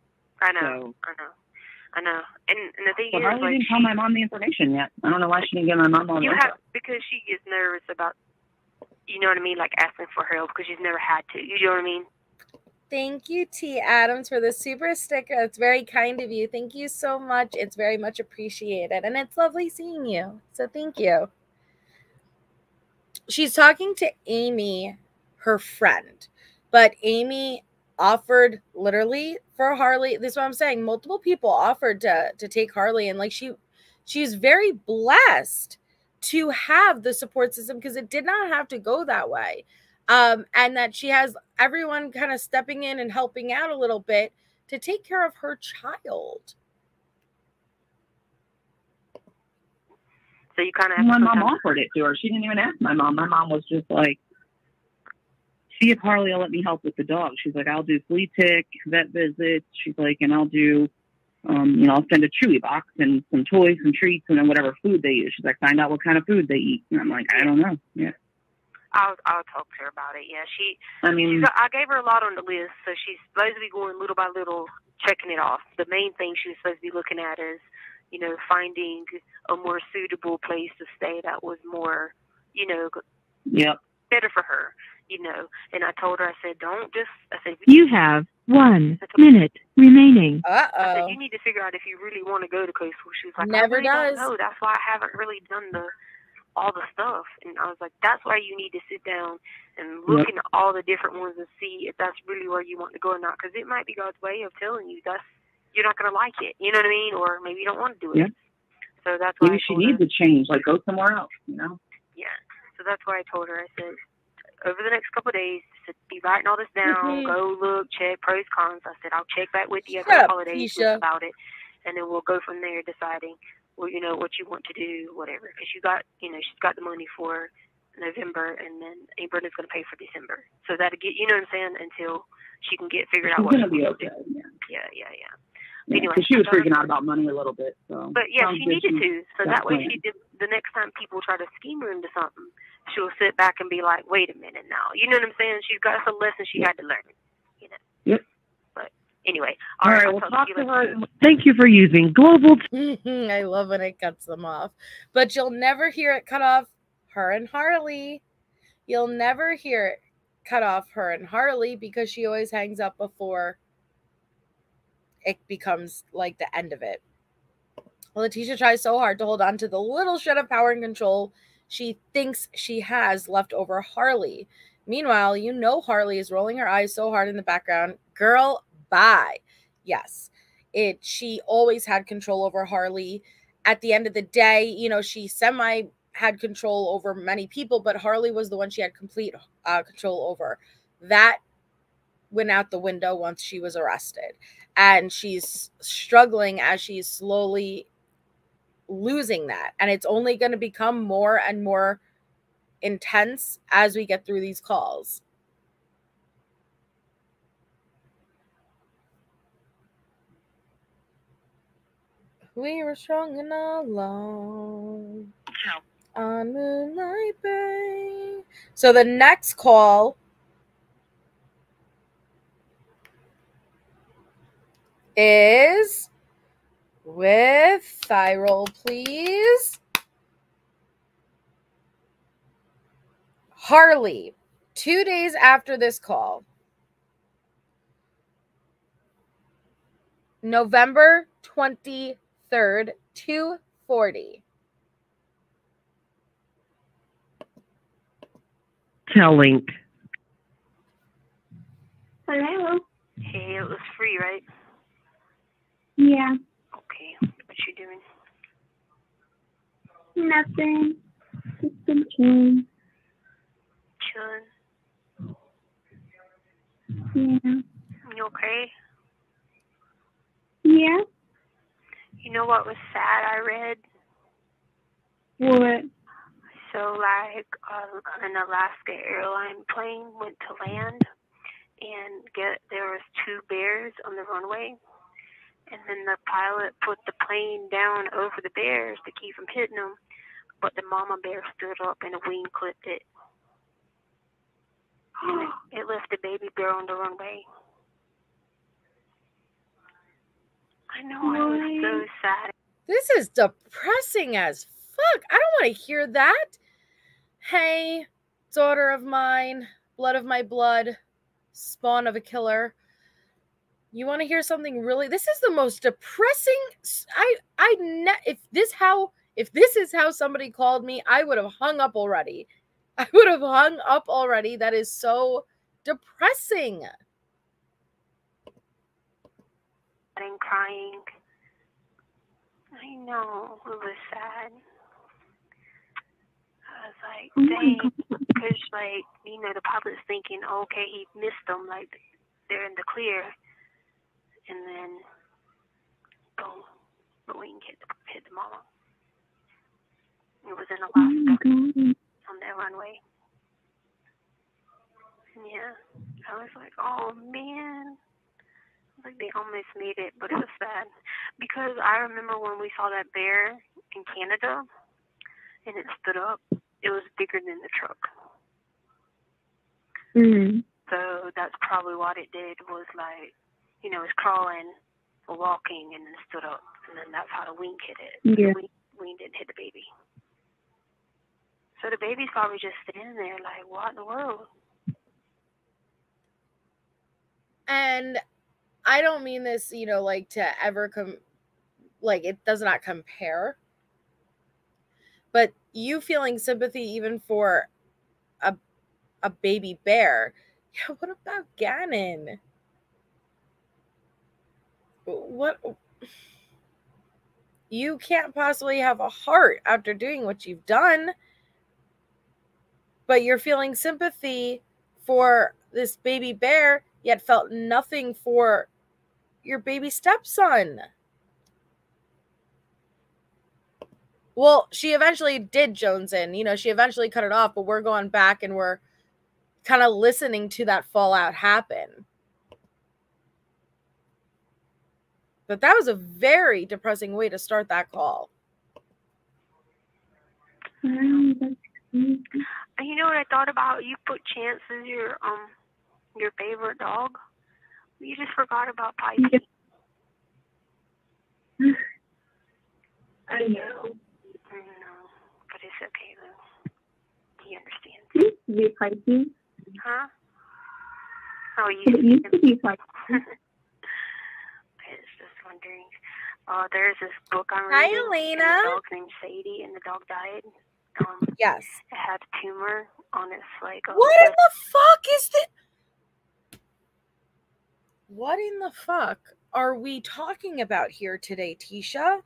I know, So- I know, I know. And and the thing So is, Harley like, didn't tell my mom the information yet. I don't know why she didn't give my mom all the you info. have because she is nervous about, you know what I mean, like asking for help because she's never had to. You know what I mean? Thank you, T. Adams, for the super sticker. It's very kind of you. Thank you so much. It's very much appreciated. And it's lovely seeing you. So thank you. She's talking to Amy, her friend, but Amy offered literally for Harley. This is what I'm saying. Multiple people offered to to take Harley, and like she she's very blessed to have the support system because it did not have to go that way um, and that she has everyone kind of stepping in and helping out a little bit to take care of her child. So you kind of my mom offered it to her. She didn't even ask my mom. My mom was just like, see if Harley will let me help with the dog. She's like, I'll do flea tick, vet visits. She's like, and I'll do, um, you know, I'll send a Chewy box and some toys and treats and then whatever food they eat. She's like, find out what kind of food they eat. And I'm like, I don't know. Yeah. I'll I'll talk to her about it. Yeah, she I mean, got, I gave her a lot on the list, so she's supposed to be going little by little, checking it off. The main thing she was supposed to be looking at is, you know, finding a more suitable place to stay that was more, you know, yep. better for her, you know. And I told her, I said, don't just, I said, You have one minute remaining. Uh I said, oh. you need to figure out if you really want to go to coastal. She was like, Never I really does. Don't. That's why I haven't really done the all the stuff. And I was like, that's why you need to sit down and look Yep. into all the different ones and see if that's really where you want to go or not. Because it might be God's way of telling you that's you're not going to like it. You know what I mean? Or maybe you don't want to do it. Yeah. So that's why Maybe I she needs her, a change. Like, go somewhere else, you know? Yeah. So that's why I told her. I said, over the next couple of days, said, be writing all this down. Mhm. Go look, check pros, cons. I said, I'll check back with you after the holidays about it, and then we'll go from there, deciding, well, you know, what you want to do, whatever. Because you got, you know, she's got the money for November, and then Aunt Brenda's going to pay for December. So that'll get, you know what I'm saying, until she can get figured out She's what going to be okay. do. Yeah. Yeah, yeah, yeah. Yeah, Anyway, she was freaking out about money a little bit. So, But yeah, she needed to. So that way, she did. The next time people try to scheme her into something, she'll sit back and be like, "Wait a minute now." You know what I'm saying? She's got some lesson she Yep. had to learn. You know. Yep. But anyway, All right, I'll we'll talk talk you to later. her. Thank you for using Global *laughs* I love when it cuts them off. But you'll never hear it cut off her and Harley. You'll never hear it cut off her and Harley because she always hangs up before it becomes like the end of it. Letecia tries so hard to hold on to the little shred of power and control she thinks she has left over Harley. Meanwhile, you know Harley is rolling her eyes so hard in the background. Girl, bye. Yes, it she always had control over Harley. At the end of the day, you know, she semi had control over many people, but Harley was the one she had complete uh, control over. That went out the window once she was arrested. And she's struggling as she's slowly losing that. And it's only going to become more and more intense as we get through these calls. We were strong and alone on Moonlight Bay. So the next call is with Thyroll, please. Harley, two days after this call, November 23rd, 240. Telling. Hello. Hey, it was free, right? Yeah. Okay. What you doing? Nothing. Just been chilling. Chilling. Yeah. You okay? Yeah. You know what was sad? I read. What? So, like, uh, an Alaska airline plane went to land, and get there was two bears on the runway, and then the pilot put the plane down over the bears to keep from hitting them, but the mama bear stood up and a wing clipped it, and it, left the baby bear on the runway. I know I was so sad. This is depressing as fuck. I don't want to hear that. Hey, daughter of mine, blood of my blood, spawn of a killer. You want to hear something really This is the most depressing i i ne- if this how if this is how somebody called me, I would have hung up already. *laughs* I would have hung up already. That is so depressing. and crying. I know it was sad. I was like, Oh dang, because like you know the pilot's thinking, oh, okay, he missed them, like they're in the clear, and then boom, the wing hit the, hit the mama. It was in Alaska God. on that runway. And yeah, I was like, oh man. Like they almost made it, but it was sad because I remember when we saw that bear in Canada, and it stood up. It was bigger than the truck, Mm. so that's probably what it did. Was like, you know, it's crawling, or walking, and then stood up, and then that's how the wing hit it. Yeah. The wing, wing didn't hit the baby. So the baby's probably just standing there, like, what in the world? and I don't mean this, you know, like to ever come, like it does not compare. But you feeling sympathy even for a a baby bear. *laughs* Yeah, what about Gannon? What you can't possibly have a heart after doing what you've done. But you're feeling sympathy for this baby bear, yet felt nothing for your baby stepson. Well, she eventually did Jones in. You know, she eventually cut it off, but we're going back and we're kind of listening to that fallout happen. But that was a very depressing way to start that call. Wow, that's crazy. And you know what I thought about? You put Chance as your um your favorite dog. You just forgot about Pipey. Yeah. I know. I know, but it's okay though. He understands, It used to be Pisces. huh? Oh, you. It used to be Pisces. *laughs* I was just wondering. Uh, there's this book I'm reading. and Elena. A dog named Sadie, and the dog died. Um, Yes. it had a tumor on its like. uh, What in the fuck is this? What in the fuck are we talking about here today, Tecia?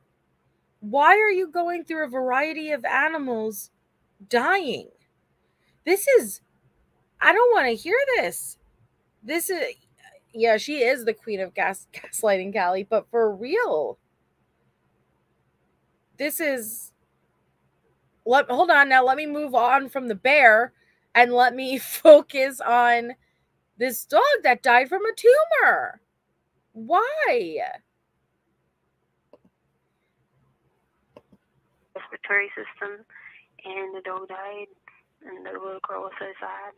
Why are you going through a variety of animals dying? This is, I don't want to hear this. This is, yeah, she is the queen of gas gaslighting, Callie, but for real, this is. Let hold on now. Let me move on from the bear and let me *laughs* focus on this dog that died from a tumor. Why? respiratory system, and the dog died, and the little girl was so sad.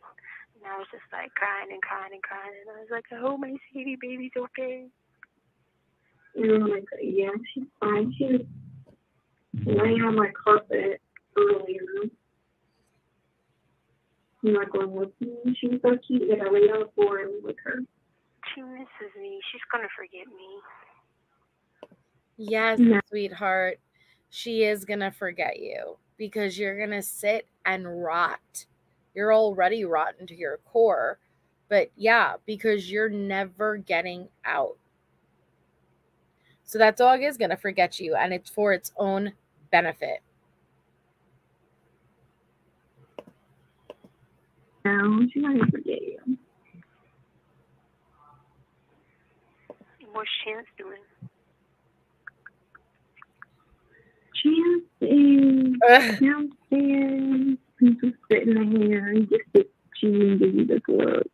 And I was just like crying and crying and crying, and I was like, I hope my sweetie baby's okay. Oh my god, yeah, she's fine. She was laying on my carpet earlier. I'm not going with me. She was so cute that I laid on the floor and was with her. She misses me. She's gonna forget me. Yes, Yeah. sweetheart. She is going to forget you because you're going to sit and rot. You're already rotten to your core. But yeah, because you're never getting out. So that dog is going to forget you and it's for its own benefit. No, she's not gonna forget you. What's Chance doing? Chance is Ugh. downstairs. He's just sitting there. He just sits you and gives you this look.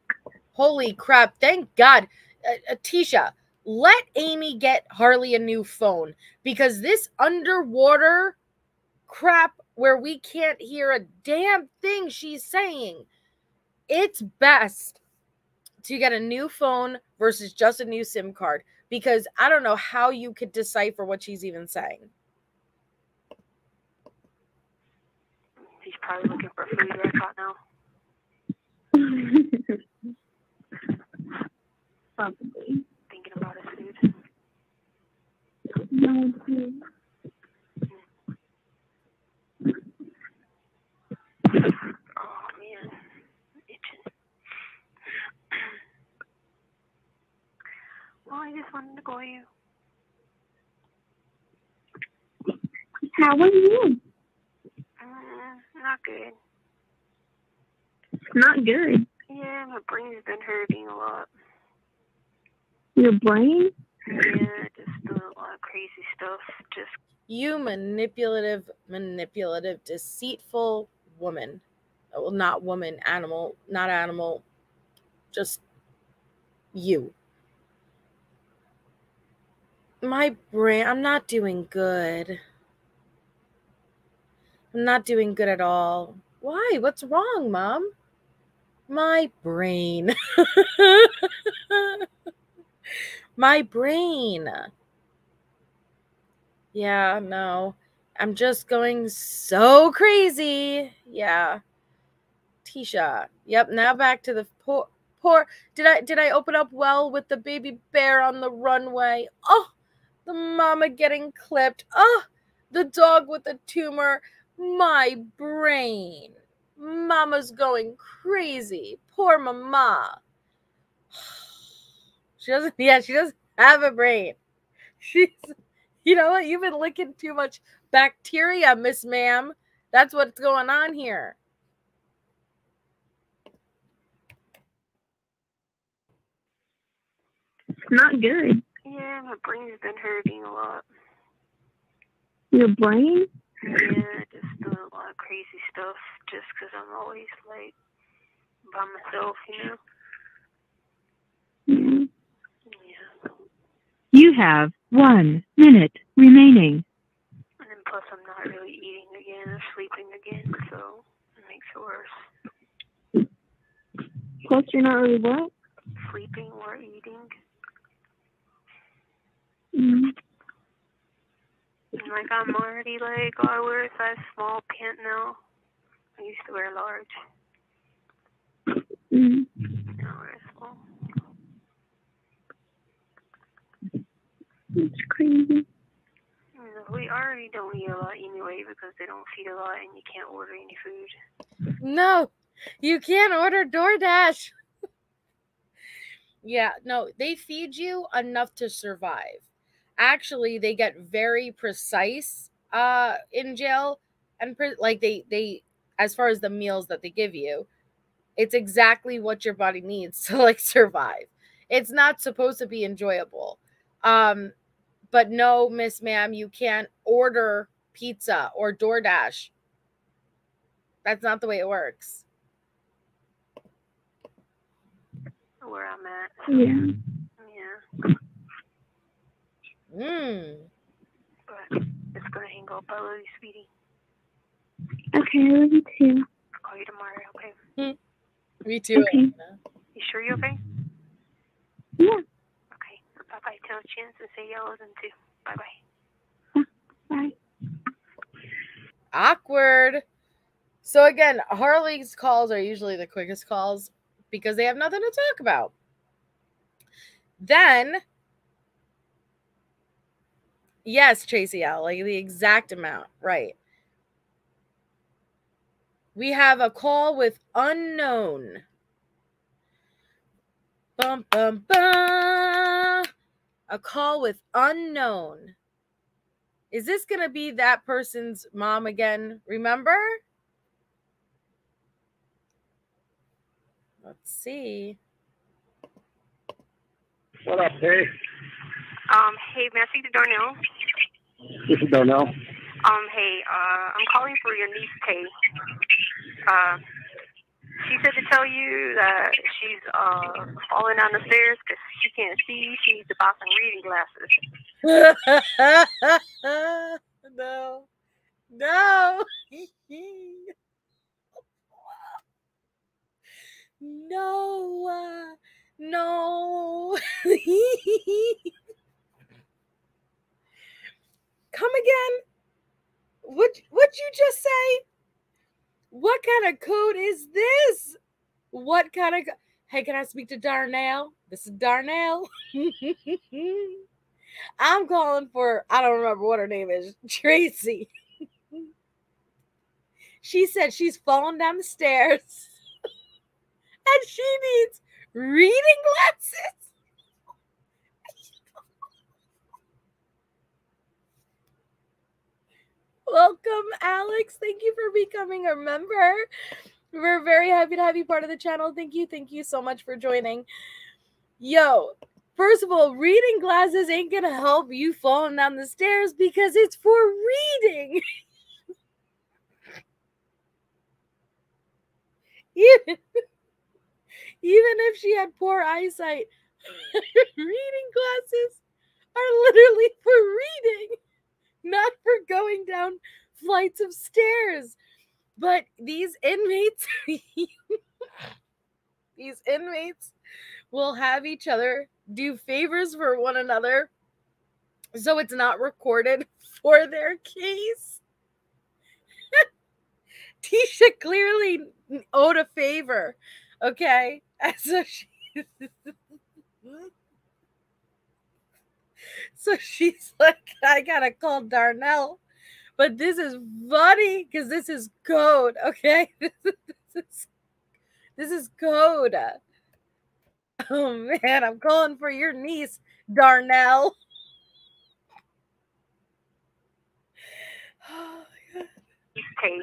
Holy crap. Thank God. Uh, uh, Tecia, let Amy get Harley a new phone because this underwater crap where we can't hear a damn thing she's saying, it's best to get a new phone versus just a new SIM card because I don't know how you could decipher what she's even saying. He's probably looking for food right about now. *laughs* Probably. Thinking about his food. No, Oh man, itching. well, I just wanted to call you. How are you? Mm, not good. Not good. Yeah, my brain's been hurting a lot. Your brain? Yeah, just doing a lot of crazy stuff. Just You manipulative, manipulative, deceitful woman. Uh, well, not woman, animal, not animal, just you. My brain, I'm not doing good. I'm not doing good at all. Why? What's wrong, mom? My brain. *laughs* My brain. Yeah, no. I'm just going so crazy. Yeah. Tecia. Yep, now back to the poor poor did I did I open up well with the baby bear on the runway? Oh, the mama getting clipped. Oh, the dog with the tumor. My brain. Mama's going crazy. Poor mama. She doesn't *laughs* yeah, she doesn't have a brain. She's you know what? You've been licking too much bacteria, Miss Ma'am. That's what's going on here. Not good. yeah, my brain's been hurting a lot. Your brain? Yeah, just doing a lot of crazy stuff. Just 'cause I'm always like by myself, you know. Yeah. Yeah, You have one minute remaining. and then plus I'm not really eating again or sleeping again, so it makes it worse. Plus, you're not really what? Sleeping or eating. Mm. And, Like I'm already like oh, I wear a size small pant now. I used to wear large. Mm. Now I wear small. It's crazy. We already don't eat a lot anyway because they don't feed a lot and you can't order any food. No, you can't order DoorDash. *laughs* yeah, no, they feed you enough to survive. Actually, they get very precise uh in jail and pre- like they they as far as the meals that they give you, it's exactly what your body needs *laughs* to like survive. It's not supposed to be enjoyable. Um but no, Miss Ma'am, you can't order pizza or DoorDash. That's not the way it works. Where I'm at. Yeah. Yeah. Mm. But it's gonna hang up. I love you, sweetie. Okay, I love you too. I'll call you tomorrow, okay? Me too. Okay. Elena. You sure you're okay? Yeah. Bye bye. Tell Chance and say yellow then too. Bye bye. Bye. Awkward. So again, Harley's calls are usually the quickest calls because they have nothing to talk about. Then, yes, Tracy L, like the exact amount, right? We have a call with unknown. Bum bum bum. A call with unknown. Is this going to be that person's mom again? Remember? Let's see. What up, hey? Um, hey, may I speak to Darnell? This is Darnell. Um, hey, uh, I'm calling for your niece, Kay. Uh, she said to tell you that she's uh falling down the stairs because she can't see. She needs to buy some reading glasses. *laughs* no. No. *laughs* no. uh, No. *laughs* Come again? What what you just say? What kind of code is this? What kind of Hey, can I speak to Darnell? This is Darnell. *laughs* I'm calling for I don't remember what her name is. Tracy. *laughs* she said she's falling down the stairs *laughs* and she needs reading glasses. Welcome, Alex. Thank you for becoming a member. We're very happy to have you part of the channel. Thank you. Thank you so much for joining. Yo, first of all, reading glasses ain't gonna help you falling down the stairs because it's for reading. *laughs* even, even if she had poor eyesight, *laughs* reading glasses are literally for reading, not for going down flights of stairs. But these inmates, *laughs* these inmates will have each other do favors for one another so it's not recorded *laughs* for their case. *laughs* Tecia clearly owed a favor. Okay. And so she *laughs* So she's like, I gotta call Darnell. But this is funny because this is code, okay? *laughs* This is, this is code. Oh man, I'm calling for your niece, Darnell. *laughs* Kay.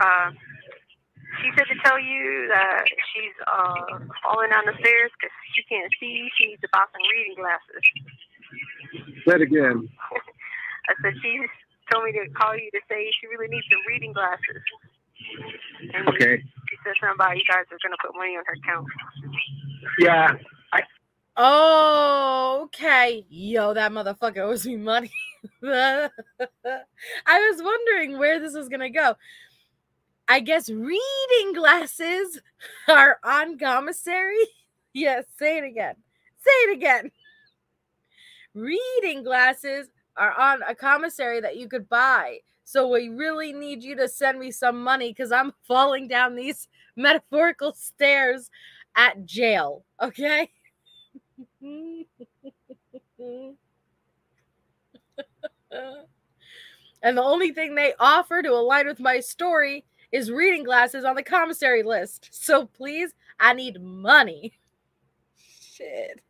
Uh, she said to tell you that she's uh falling down the stairs because she can't see. She needs to buy some reading glasses. Say it again. *laughs* I said she told me to call you to say she really needs some reading glasses. And Okay. She said something about you guys are gonna put money on her account. Yeah. I- oh, okay. Yo, that motherfucker owes me money. *laughs* I was wondering where this was gonna go. I guess reading glasses *laughs* are on commissary. Yes, say it again. Say it again. Reading glasses are on a commissary that you could buy. So we really need you to send me some money because I'm *laughs* falling down these *laughs* metaphorical stairs at jail. Okay. *laughs* and the only thing they offer to align with my story is reading glasses on the commissary list. So please, I need money. Shit.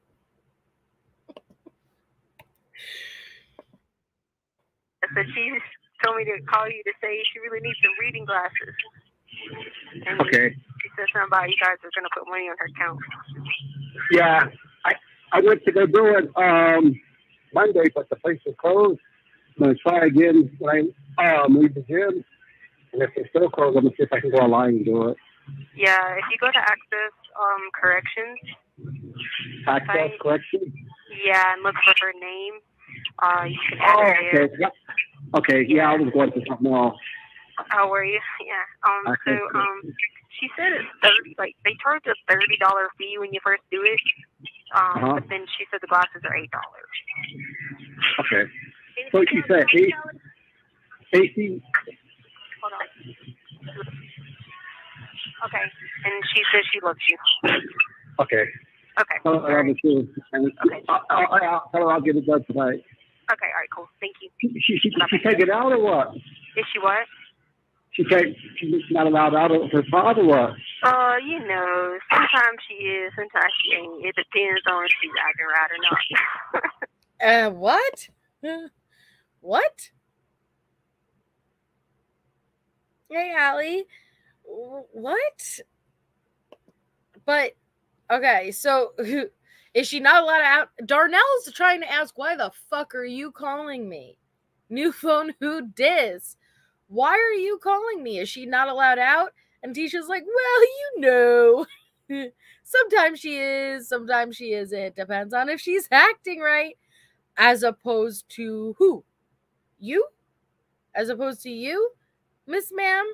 Said she told me to call you to say she really needs some reading glasses. And Okay. She said something about you guys are gonna put money on her account. Yeah. I I went to go do it um Monday, but the place was closed. I'm gonna try again when I um leave the gym. And if it's still closed, I'm gonna see if I can go online and do it. Yeah, if you go to Access um Corrections, Access Right. correction. yeah, and look for her name, uh, you add Oh, there. okay. Yeah. Okay. Yeah, I was going to something else. How are you? Yeah. Um. So um, she said it's thirty. Like they charge a thirty dollar fee when you first do it. Um. Uh-huh. But then she said the glasses are eight dollars. Okay. So she said eight, eighteen. Hold on. Okay. And she says she loves you. Okay. Okay. Tell her I love her too. And Okay. I'll, I'll, I'll tell her I'll get it done tonight. Okay. All right. Cool. Thank you. She, she, she take it out or what? Is she what? She take, she's not allowed out of her father what? Uh, you know, sometimes she is, sometimes she ain't. It depends on if she's acting right or not. *laughs* Uh, what? *laughs* What? Hey, Allie. What? But okay, so *laughs* is she not allowed out? Darnell's trying to ask, why the fuck are you calling me? New phone, who dis? Why are you calling me? Is she not allowed out? And Tecia's like, well, you know. *laughs* sometimes she is, sometimes she isn't. Depends on if she's acting right as opposed to who? You? As opposed to you, Miss Ma'am?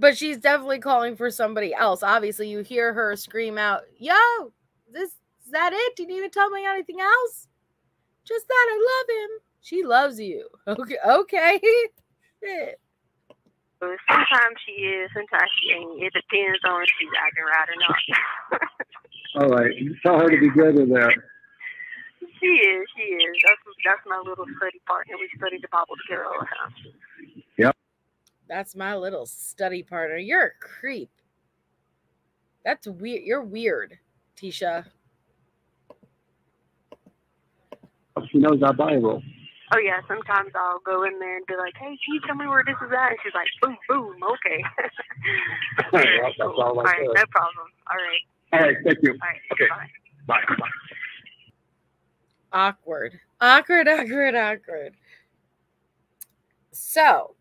But she's definitely calling for somebody else. Obviously, you hear her scream out, Yo, this is that it? Do you need to tell me anything else? Just that I love him. She loves you. *laughs* Okay, okay. *laughs* Sometimes she is, sometimes she ain't. It depends on if she's acting right or not. *laughs* All right. you Tell her to be good in there. she is, she is. That's that's my little study partner. We study the Bible together all the time. That's my little study partner. You're a creep. That's weird. You're weird, Tecia. Oh, she knows our Bible. Oh yeah, sometimes I'll go in there and be like, "Hey, can you tell me where this is at?" And she's like, "Boom, boom, okay." *laughs* *laughs* That's all all I no problem. All right, All right. Thank you. all right. Okay. Bye. Bye. Bye. Awkward. Awkward, *laughs* awkward, awkward. So,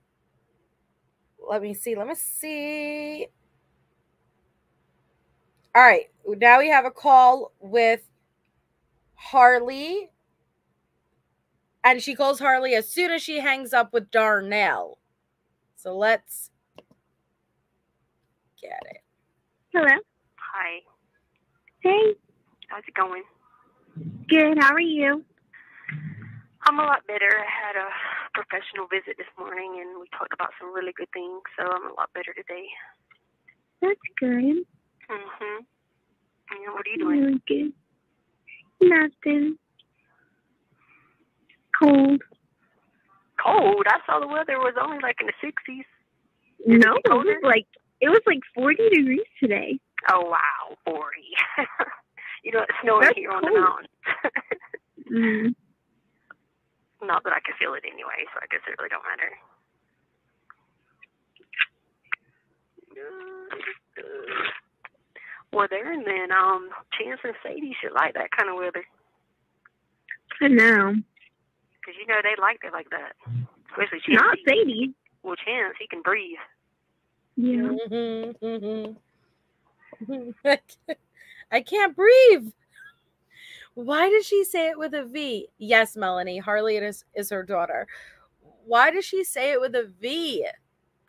let me see. Let me see. All right. Now we have a call with Harley. And she calls Harley as soon as she hangs up with Darnell. So let's get it. Hello. Hi. Hey. How's it going? Good. How are you? I'm a lot better. I had a professional visit this morning, and we talked about some really good things. So I'm a lot better today. That's good. Mhm. And what are you doing? Really good. Nothing. Cold. Cold. I saw the weather was only like in the 60s. No, it it was like it was like 40 degrees today. Oh wow, 40. *laughs* you know, it's snowing That's here on the cold. mountain. *laughs* Mm. Not that I can feel it anyway, so I guess it really don't matter. Well, there and then, um, Chance and Sadie should like that kind of weather. I know. Because, you know, they like it like that. Especially Chance. Not Sadie. Well, Chance, he can breathe. Yeah. I *laughs* can't- I can't breathe. Why does she say it with a V? Yes, Melanie. Harley is, is her daughter. Why does she say it with a V?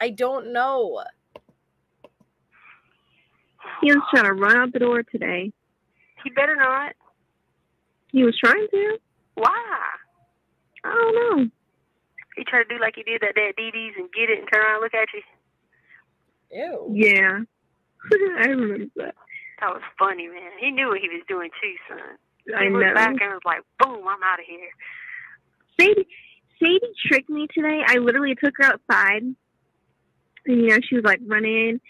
I don't know. He was trying to run out the door today. He better not. He was trying to. Why? I don't know. He tried to do like he did that day at Dee Dee's and get it and turn around and look at you. Ew. Yeah. *laughs* I remember that. That was funny, man. He knew what he was doing too, son. I he looked back and was like, boom, I'm out of here. Sadie, Sadie tricked me today. I literally took her outside, and you know she was like running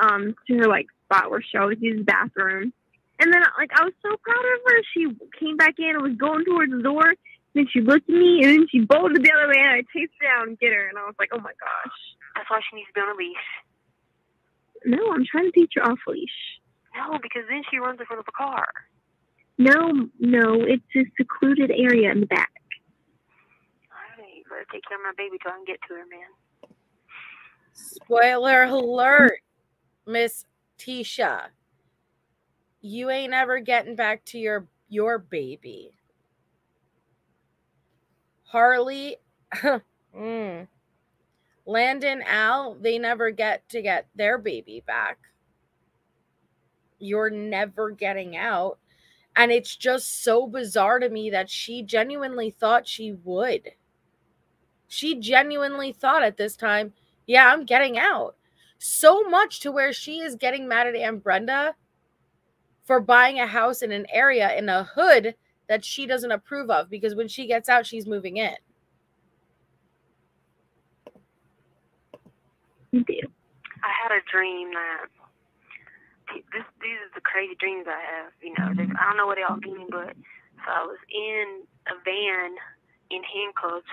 um to her like spot where she always uses the bathroom. And then like I was so proud of her. She came back in and was going towards the door. Then she looked at me and then she bolted the other way and I chased her down and get her and I was like, oh my gosh. That's why she needs to be on a leash. No, I'm trying to teach her off leash. No, because then she runs in front of a car. No, no, it's a secluded area in the back. All right, better take care of my baby till I can get to her, man. Spoiler alert, Miss Tecia. You ain't ever getting back to your your baby. Harley, *laughs* mm, Landen, Al, they never get to get their baby back. You're never getting out. And it's just so bizarre to me that she genuinely thought she would. She genuinely thought at this time, yeah, I'm getting out. So much to where she is getting mad at Aunt Brenda for buying a house in an area in a hood that she doesn't approve of because when she gets out, she's moving in. I had a dream that this these are the crazy dreams I have. You know, they, I don't know what they all mean, but so I was in a van in handcuffs,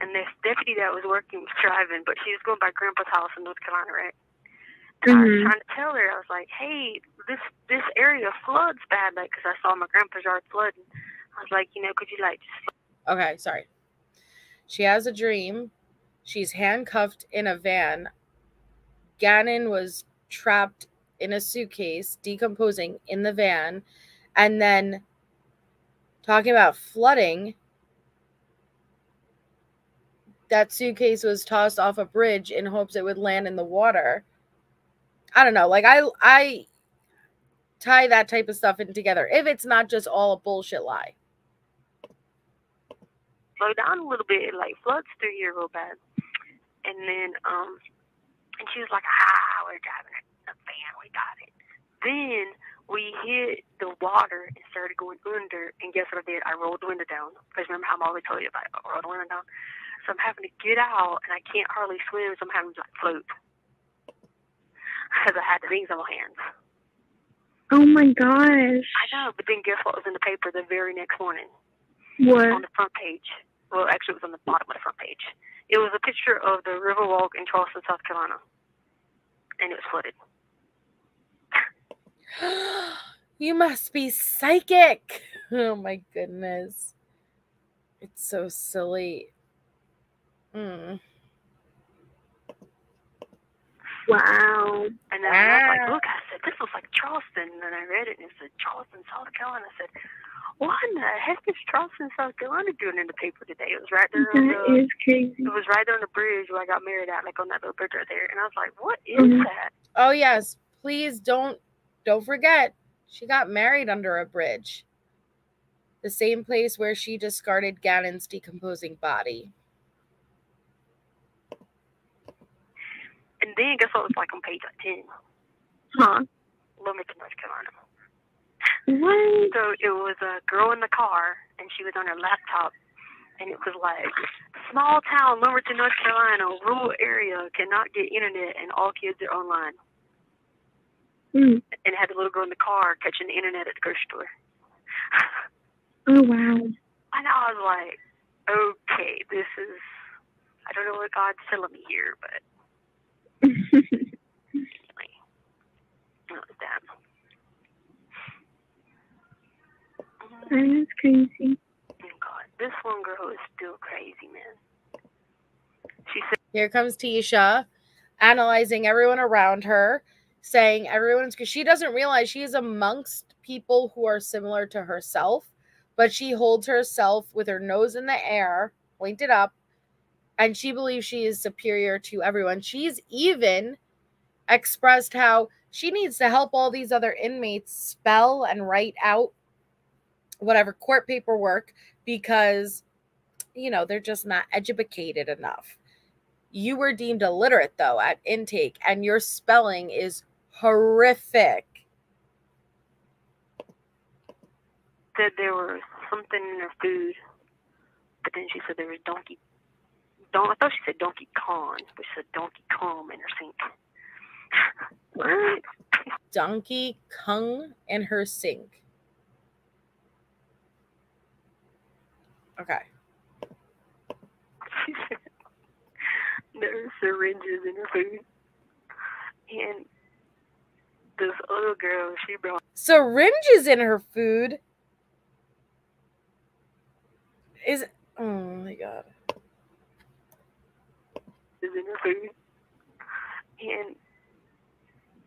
and this deputy that was working was driving, but she was going by Grandpa's house in North Carolina, right? And I was Mhm. trying to tell her, I was like, "Hey, this this area floods bad, like, cause I saw my grandpa's yard flooding." I was like, "You know, could you like just Okay, sorry. She has a dream. She's handcuffed in a van. Gannon was trapped in a suitcase, decomposing in the van. And then talking about flooding, that suitcase was tossed off a bridge in hopes it would land in the water. I don't know. Like I I tie that type of stuff in together if it's not just all a bullshit lie. slow down a little bit. It like floods through here real bad. And then, um, and she was like, ah, we're driving a we got it. Then we hit the water and started going under. And guess what I did? I rolled the window down. Because remember how I'm told you about it, I rolled the window down. So I'm having to get out, and I can't hardly swim, so I'm having to like float. *laughs* Because I had the rings on my hands. Oh my gosh. I know, but then guess what was in the paper the very next morning? What? on the front page. Well, actually, it was on the bottom of the front page. It was a picture of the Riverwalk in Charleston, South Carolina, and it was flooded. *gasps* you must be psychic. *laughs* Oh my goodness. It's so silly. Mm. Wow. And then I was like, Wow. look, I said, this looks like Charleston. And then I read it, and it said Charleston, South Carolina. I said, what in the heck is Charleston, South Carolina doing in the paper today? It was right there on That the, is crazy. it was right there on the bridge where I got married at, like on that little bridge right there. And I was like, what is Mhm. that? Oh yes, please don't don't forget. She got married under a bridge. The same place where she discarded Gannon's decomposing body. And then guess what was like on page like 10? Huh? Wilmington, North Carolina. What? So it was a girl in the car, and she was on her laptop, and it was like, small town, Lumberton, North Carolina, rural area, cannot get internet, and all kids are online. Mm. And had the little girl in the car catching the internet at the grocery store. *laughs* Oh wow. and I was like, okay, this is, I don't know what God's telling me here, but anyway, *laughs* that was that. that is crazy. Oh God, this one girl is still crazy, man. She said. Here comes Tecia analyzing everyone around her, saying everyone's because she doesn't realize she is amongst people who are similar to herself, but she holds herself with her nose in the air, pointed up, and she believes she is superior to everyone. She's even expressed how she needs to help all these other inmates spell and write out whatever court paperwork because you know they're just not educated enough you were deemed illiterate though at intake and your spelling is horrific said there was something in her food, but then she said there was donkey. Don, I thought she said Donkey Kong, but she said Donkey Kong in her sink. *laughs* What? donkey kong in her sink okay She *laughs* said there were syringes in her food, and this other girl she brought syringes in her food is oh my god is in her food, and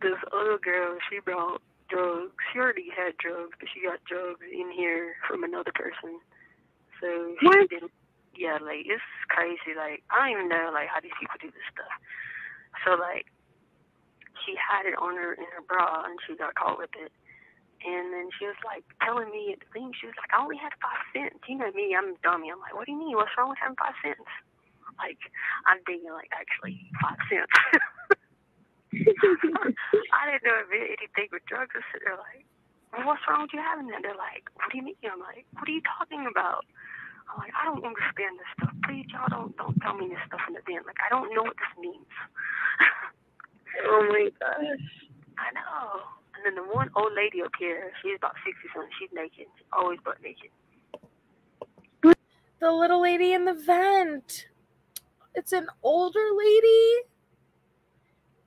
this other girl she brought drugs. She already had drugs, but she got drugs in here from another person. So she What? didn't. yeah, like it's crazy. Like I don't even know like how these people do this stuff. So like she had it on her in her bra and she got caught with it. And then she was like telling me at the thing, she was like, I only had five cents. You know me, I'm dummy. I'm like, what do you mean? What's wrong with having five cents? Like, I'm thinking like actually five cents. *laughs* I didn't know if anything with drugs. Said, they're like, well, what's wrong with you having that? They're like, what do you mean? I'm like, what are you talking about? I'm like, I don't understand this stuff. Please, y'all don't don't tell me this stuff in advance. Like, I don't know what this means. *laughs* Oh my gosh. I know. And then the one old lady up here, she's about sixty something. She's naked, She's always butt naked. The little lady in the vent. It's an older lady.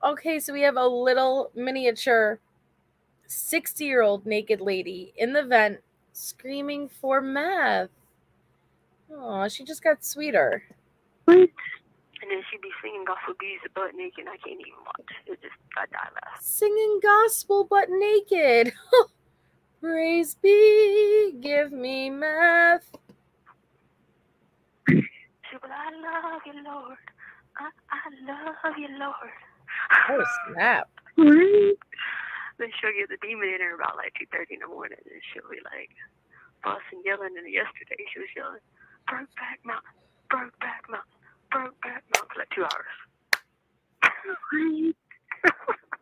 Okay, so we have a little miniature 60 year old naked lady in the vent screaming for meth. Oh, she just got sweeter. And then she'd be singing gospel music butt naked. And I can't even watch. It just I die laughing. Singing gospel but naked. *laughs* Praise be, give me math. She was, I love you, Lord. I, I love you, Lord. Oh, snap. *laughs* Then she'll get the demon in her about like two thirty in the morning, and she'll be like fussing, yelling. And yesterday she was yelling, "Brokeback Mountain, Brokeback Mountain, Brokeback Mountain," for like two hours.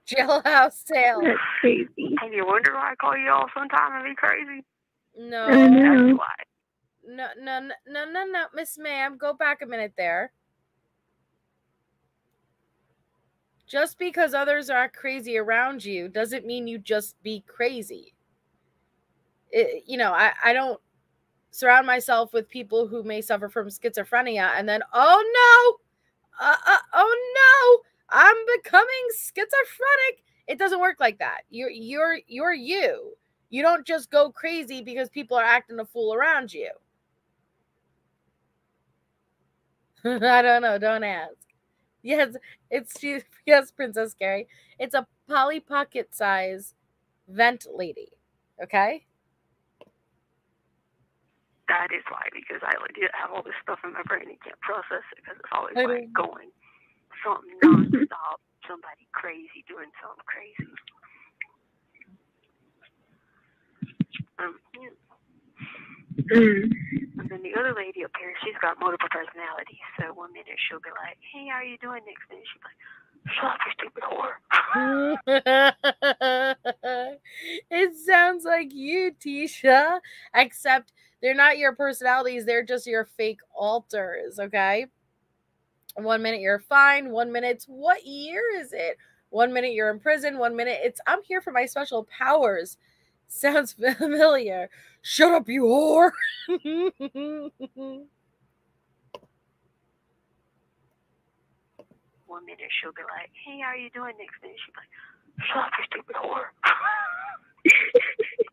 Jailhouse sale. That's crazy. And you wonder why I call you all sometime and be crazy? No, I know. That's why. no, no, no, no, no, no, Miss Ma'am, go back a minute there. Just because others are crazy around you doesn't mean you just be crazy. It, you know, I, I don't surround myself with people who may suffer from schizophrenia and then, oh no, uh, uh, oh no, I'm becoming schizophrenic. It doesn't work like that. You're you're you're you. You don't just go crazy because people are acting a fool around you. *laughs* I don't know. Don't ask. Yes, it's *laughs* yes, Princess Carrie. It's a Polly Pocket size vent lady. Okay. That is why, because I legit have all this stuff in my brain and can't process it because it's always like going something *laughs* nonstop, somebody crazy doing something crazy. Um, yeah. Mm. And then the other lady up here, she's got multiple personalities. So one minute she'll be like, "Hey, how are you doing?" Next minute she'll be like, "Shut up, you stupid whore." *laughs* it sounds like you, Tecia, except they're not your personalities, they're just your fake alters, okay? One minute you're fine, one minute what year is it? One minute you're in prison, one minute it's I'm here for my special powers. Sounds *laughs* familiar. Shut up, you whore. *laughs* one minute she'll be like, "Hey, how are you doing?" Next minute she'll be like, "Shut up, you stupid whore." *laughs*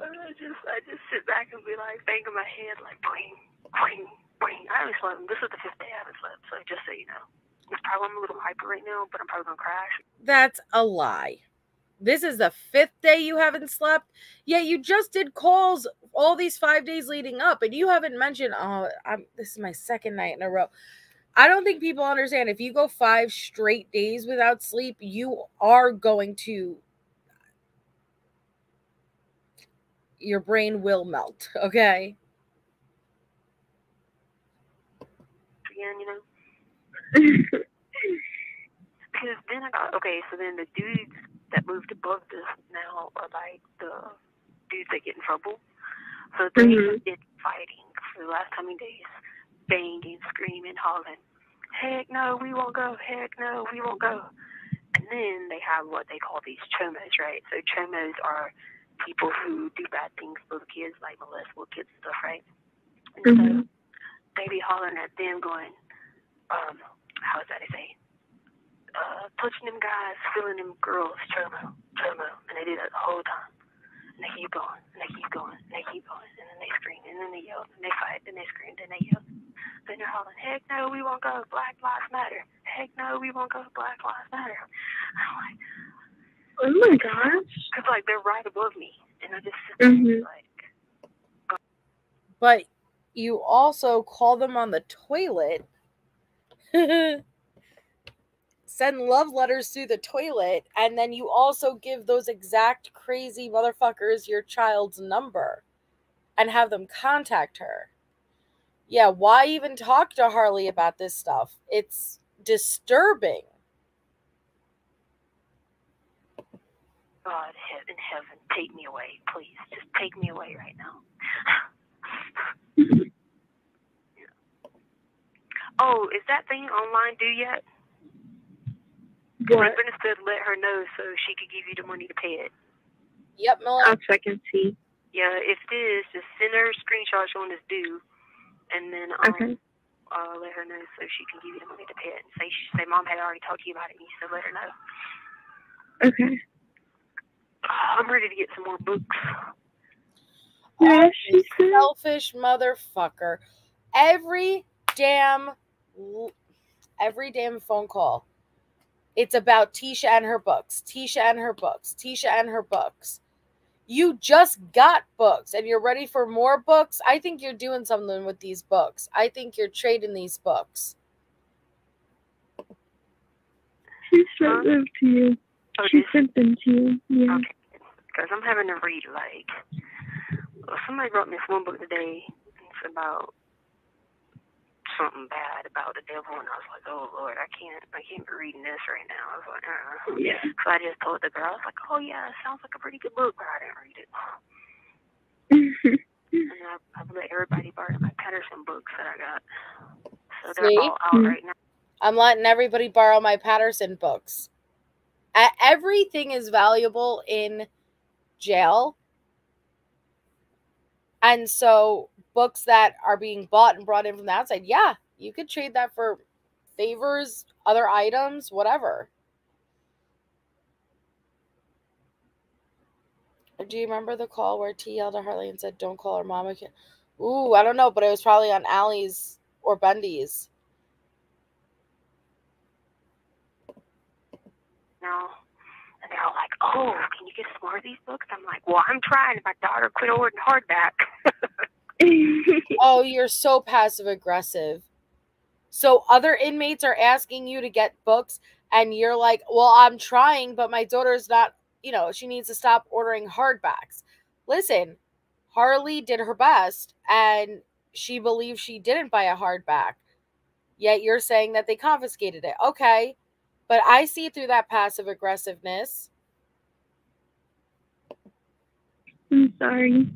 I just, I just sit back and be like, banging my head like, boing, boing, boing. I haven't slept. This is the fifth day I haven't slept. So just so you know, probably I'm a little hyper right now, but I'm probably gonna crash. That's a lie. This is the fifth day you haven't slept. Yet you just did calls all these five days leading up, and you haven't mentioned, oh, I'm, this is my second night in a row. I don't think people understand if you go five straight days without sleep, you are going to, your brain will melt. *laughs* Okay. Again, you know. *laughs* Because then I got okay. So then the dudes that moved above this now are like the dudes that get in trouble. So they Mhm. did fighting for the last how many days, banging, screaming, hollering. Heck no, we won't go. Heck no, we won't go. And then they have what they call these chomos, right? So chomos are people who do bad things to the kids, like molest little kids and stuff, right? And so Mhm. they be hollering at them, going, um, how is that they say? Uh, touching them guys, feeling them girls, chomo, chomo, and they do that the whole time. And they keep going, and they keep going, and they keep going, and then they scream, and then they yell, and they fight, and they scream, and they yell. Then they're hollering, heck no, we won't go, Black Lives Matter. Heck no, we won't go, Black Lives Matter. I'm like, Oh my gosh. cause like they're right above me, and I just sit there and be Mhm. like, But you also call them on the toilet. *laughs* Send love letters through the toilet, and then you also give those exact crazy motherfuckers your child's number and have them contact her. Yeah, why even talk to Harley about this stuff? It's disturbing. God, heaven, heaven, take me away, please. Just take me away right now. *laughs* oh, is that thing online due yet? What? Brenda said let her know so she could give you the money to pay it. Yep, Miller. I'll check and see. Yeah, if it is, just send her a screenshot showing it's due, and then um, Okay. uh, let her know so she can give you the money to pay it. And say she say mom had already talked to you about it, and you said let her know. Okay. Oh, *sighs* I'm ready to get some more books. Yeah, Oh, she said. selfish motherfucker. Every damn every damn phone call. It's about Tecia and her books. Tecia and her books. Tecia and her books. You just got books and you're ready for more books. I think you're doing something with these books. I think you're trading these books. She sent them to you. Oh, She did sent them to you. Yeah. Okay. Because I'm having to read like somebody brought me this one book today. It's about something bad about the devil, and I was like, oh Lord, I can't, I can't be reading this right now. I was like, uh. Yeah. So I just told the girl, I was like, oh yeah, it sounds like a pretty good book, but I didn't read it. *laughs* And I, I let everybody borrow my Patterson books that I got. So they're See? all out Mhm. right now. I'm letting everybody borrow my Patterson books. Everything is valuable in jail. And so, books that are being bought and brought in from the outside, yeah, you could trade that for favors, other items, whatever. Do you remember the call where T yelled at Harley and said, Don't call her mama? Ooh, I don't know, but it was probably on Allie's or Bundy's. No. And they're all like, oh, can you get some more of these books? I'm like, well, I'm trying. My daughter quit ordering hardback. *laughs* Oh, you're so passive aggressive. So other inmates are asking you to get books and you're like, "Well, I'm trying, but my daughter's not, you know, she needs to stop ordering hardbacks." Listen, Harley did her best and she believes she didn't buy a hardback. Yet you're saying that they confiscated it. Okay. But I see through that passive aggressiveness. I'm sorry.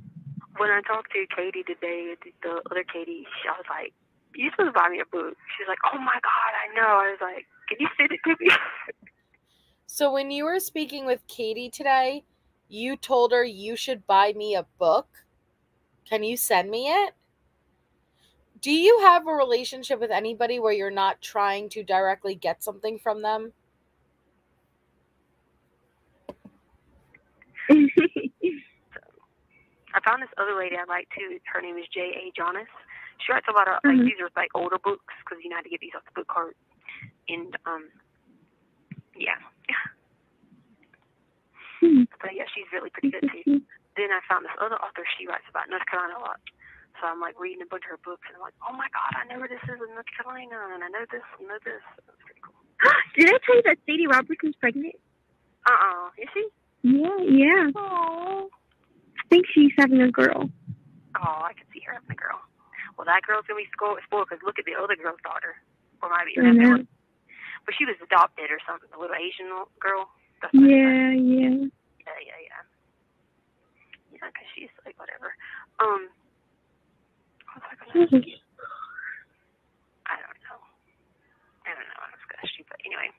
When I talked to Katie today, the- the other Katie, I was like, you supposed to buy me a book. She's like, oh my God, I know. I was like, can you send it to me? *laughs* So when you were speaking with Katie today, you told her you should buy me a book. Can you send me it? Do you have a relationship with anybody where you're not trying to directly get something from them? I found this other lady I like too. Her name is J. A. Jonas. She writes a lot of like Mhm. these are like older books because you know how to get these off the book cart. And um, yeah. Hmm. But yeah, she's really pretty good too. Then I found this other author. She writes about North Carolina a lot. So I'm like reading a bunch of her books, and I'm like, oh my god, I know where this is in North Carolina, and I know this, I know this. That's pretty cool. *gasps* Did I tell you that Sadie Robertson's pregnant? Uh uh Is she? Yeah, yeah. Oh. I think she's having a girl. Oh, I can see her having a girl. Well, that girl's gonna be spoiled because look at the other girl's daughter, or might be know. but she was adopted or something. The little Asian girl. That's Yeah, yeah. Yeah, yeah, yeah. Yeah, 'cause she's like whatever. Um. What was I gonna ask you? I don't know. I don't know. I was gonna shoot, but anyway.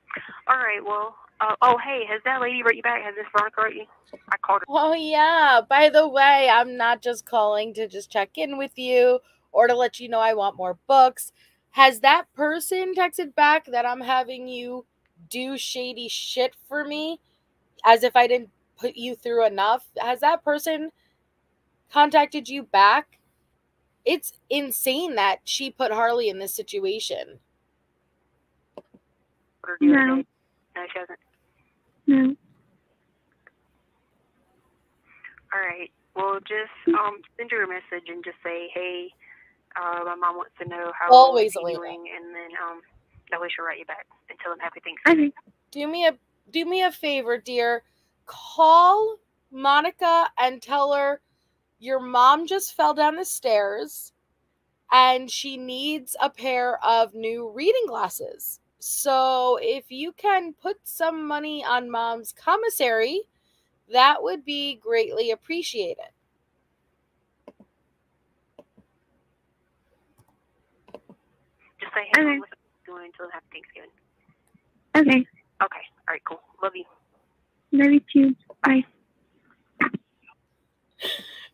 All right. Well. Uh, oh, hey, has that lady wrote you back? Has this Veronica wrote you? I called her. Oh, yeah. By the way, I'm not just calling to just check in with you or to let you know I want more books. Has that person texted back that I'm having you do shady shit for me as if I didn't put you through enough? Has that person contacted you back? It's insane that she put Harley in this situation. Her the No. day. No, she hasn't. No. All right. Well, just um, send her a message and just say, hey, Uh, my mom wants to know how Always, you're doing, and then um, that way she'll write you back and tell them happy Thanksgiving. Okay. do me a do me a favor, dear. Call Monica and tell her your mom just fell down the stairs and she needs a pair of new reading glasses. So if you can put some money on mom's commissary, that would be greatly appreciated. Just say hey, Okay. what's doing until happy Thanksgiving. Okay. Okay. All right. Cool. Love you. Love you too. Bye.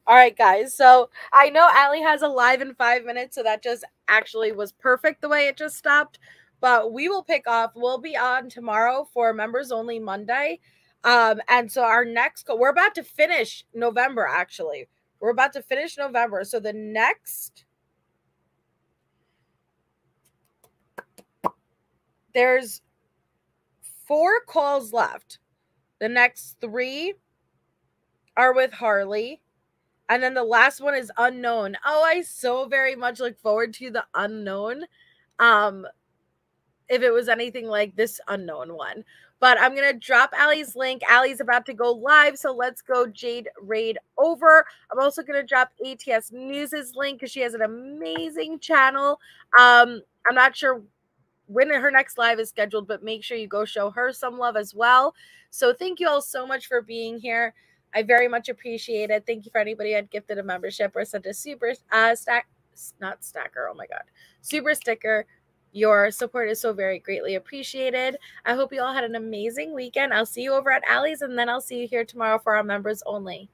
All right, guys. So I know Allie has a live in five minutes, so that just actually was perfect the way it just stopped. But we will pick off. We'll be on tomorrow for members only Monday. Um, and so our next we're about to finish November, actually. We're about to finish November. So the next there's four calls left. The next three are with Harley. And then the last one is unknown. Oh, I so very much look forward to the unknown. Um, if it was anything like this unknown one. But I'm gonna drop Allie's link. Allie's about to go live, so let's go Jade Raid over. I'm also gonna drop ATS News's link because she has an amazing channel. Um, I'm not sure when her next live is scheduled, but make sure you go show her some love as well. So thank you all so much for being here. I very much appreciate it. Thank you for anybody who had gifted a membership or sent a super uh stack not stacker. Oh my god. Super sticker. Your support is so very greatly appreciated. I hope you all had an amazing weekend. I'll see you over at Allie's and then I'll see you here tomorrow for our members only.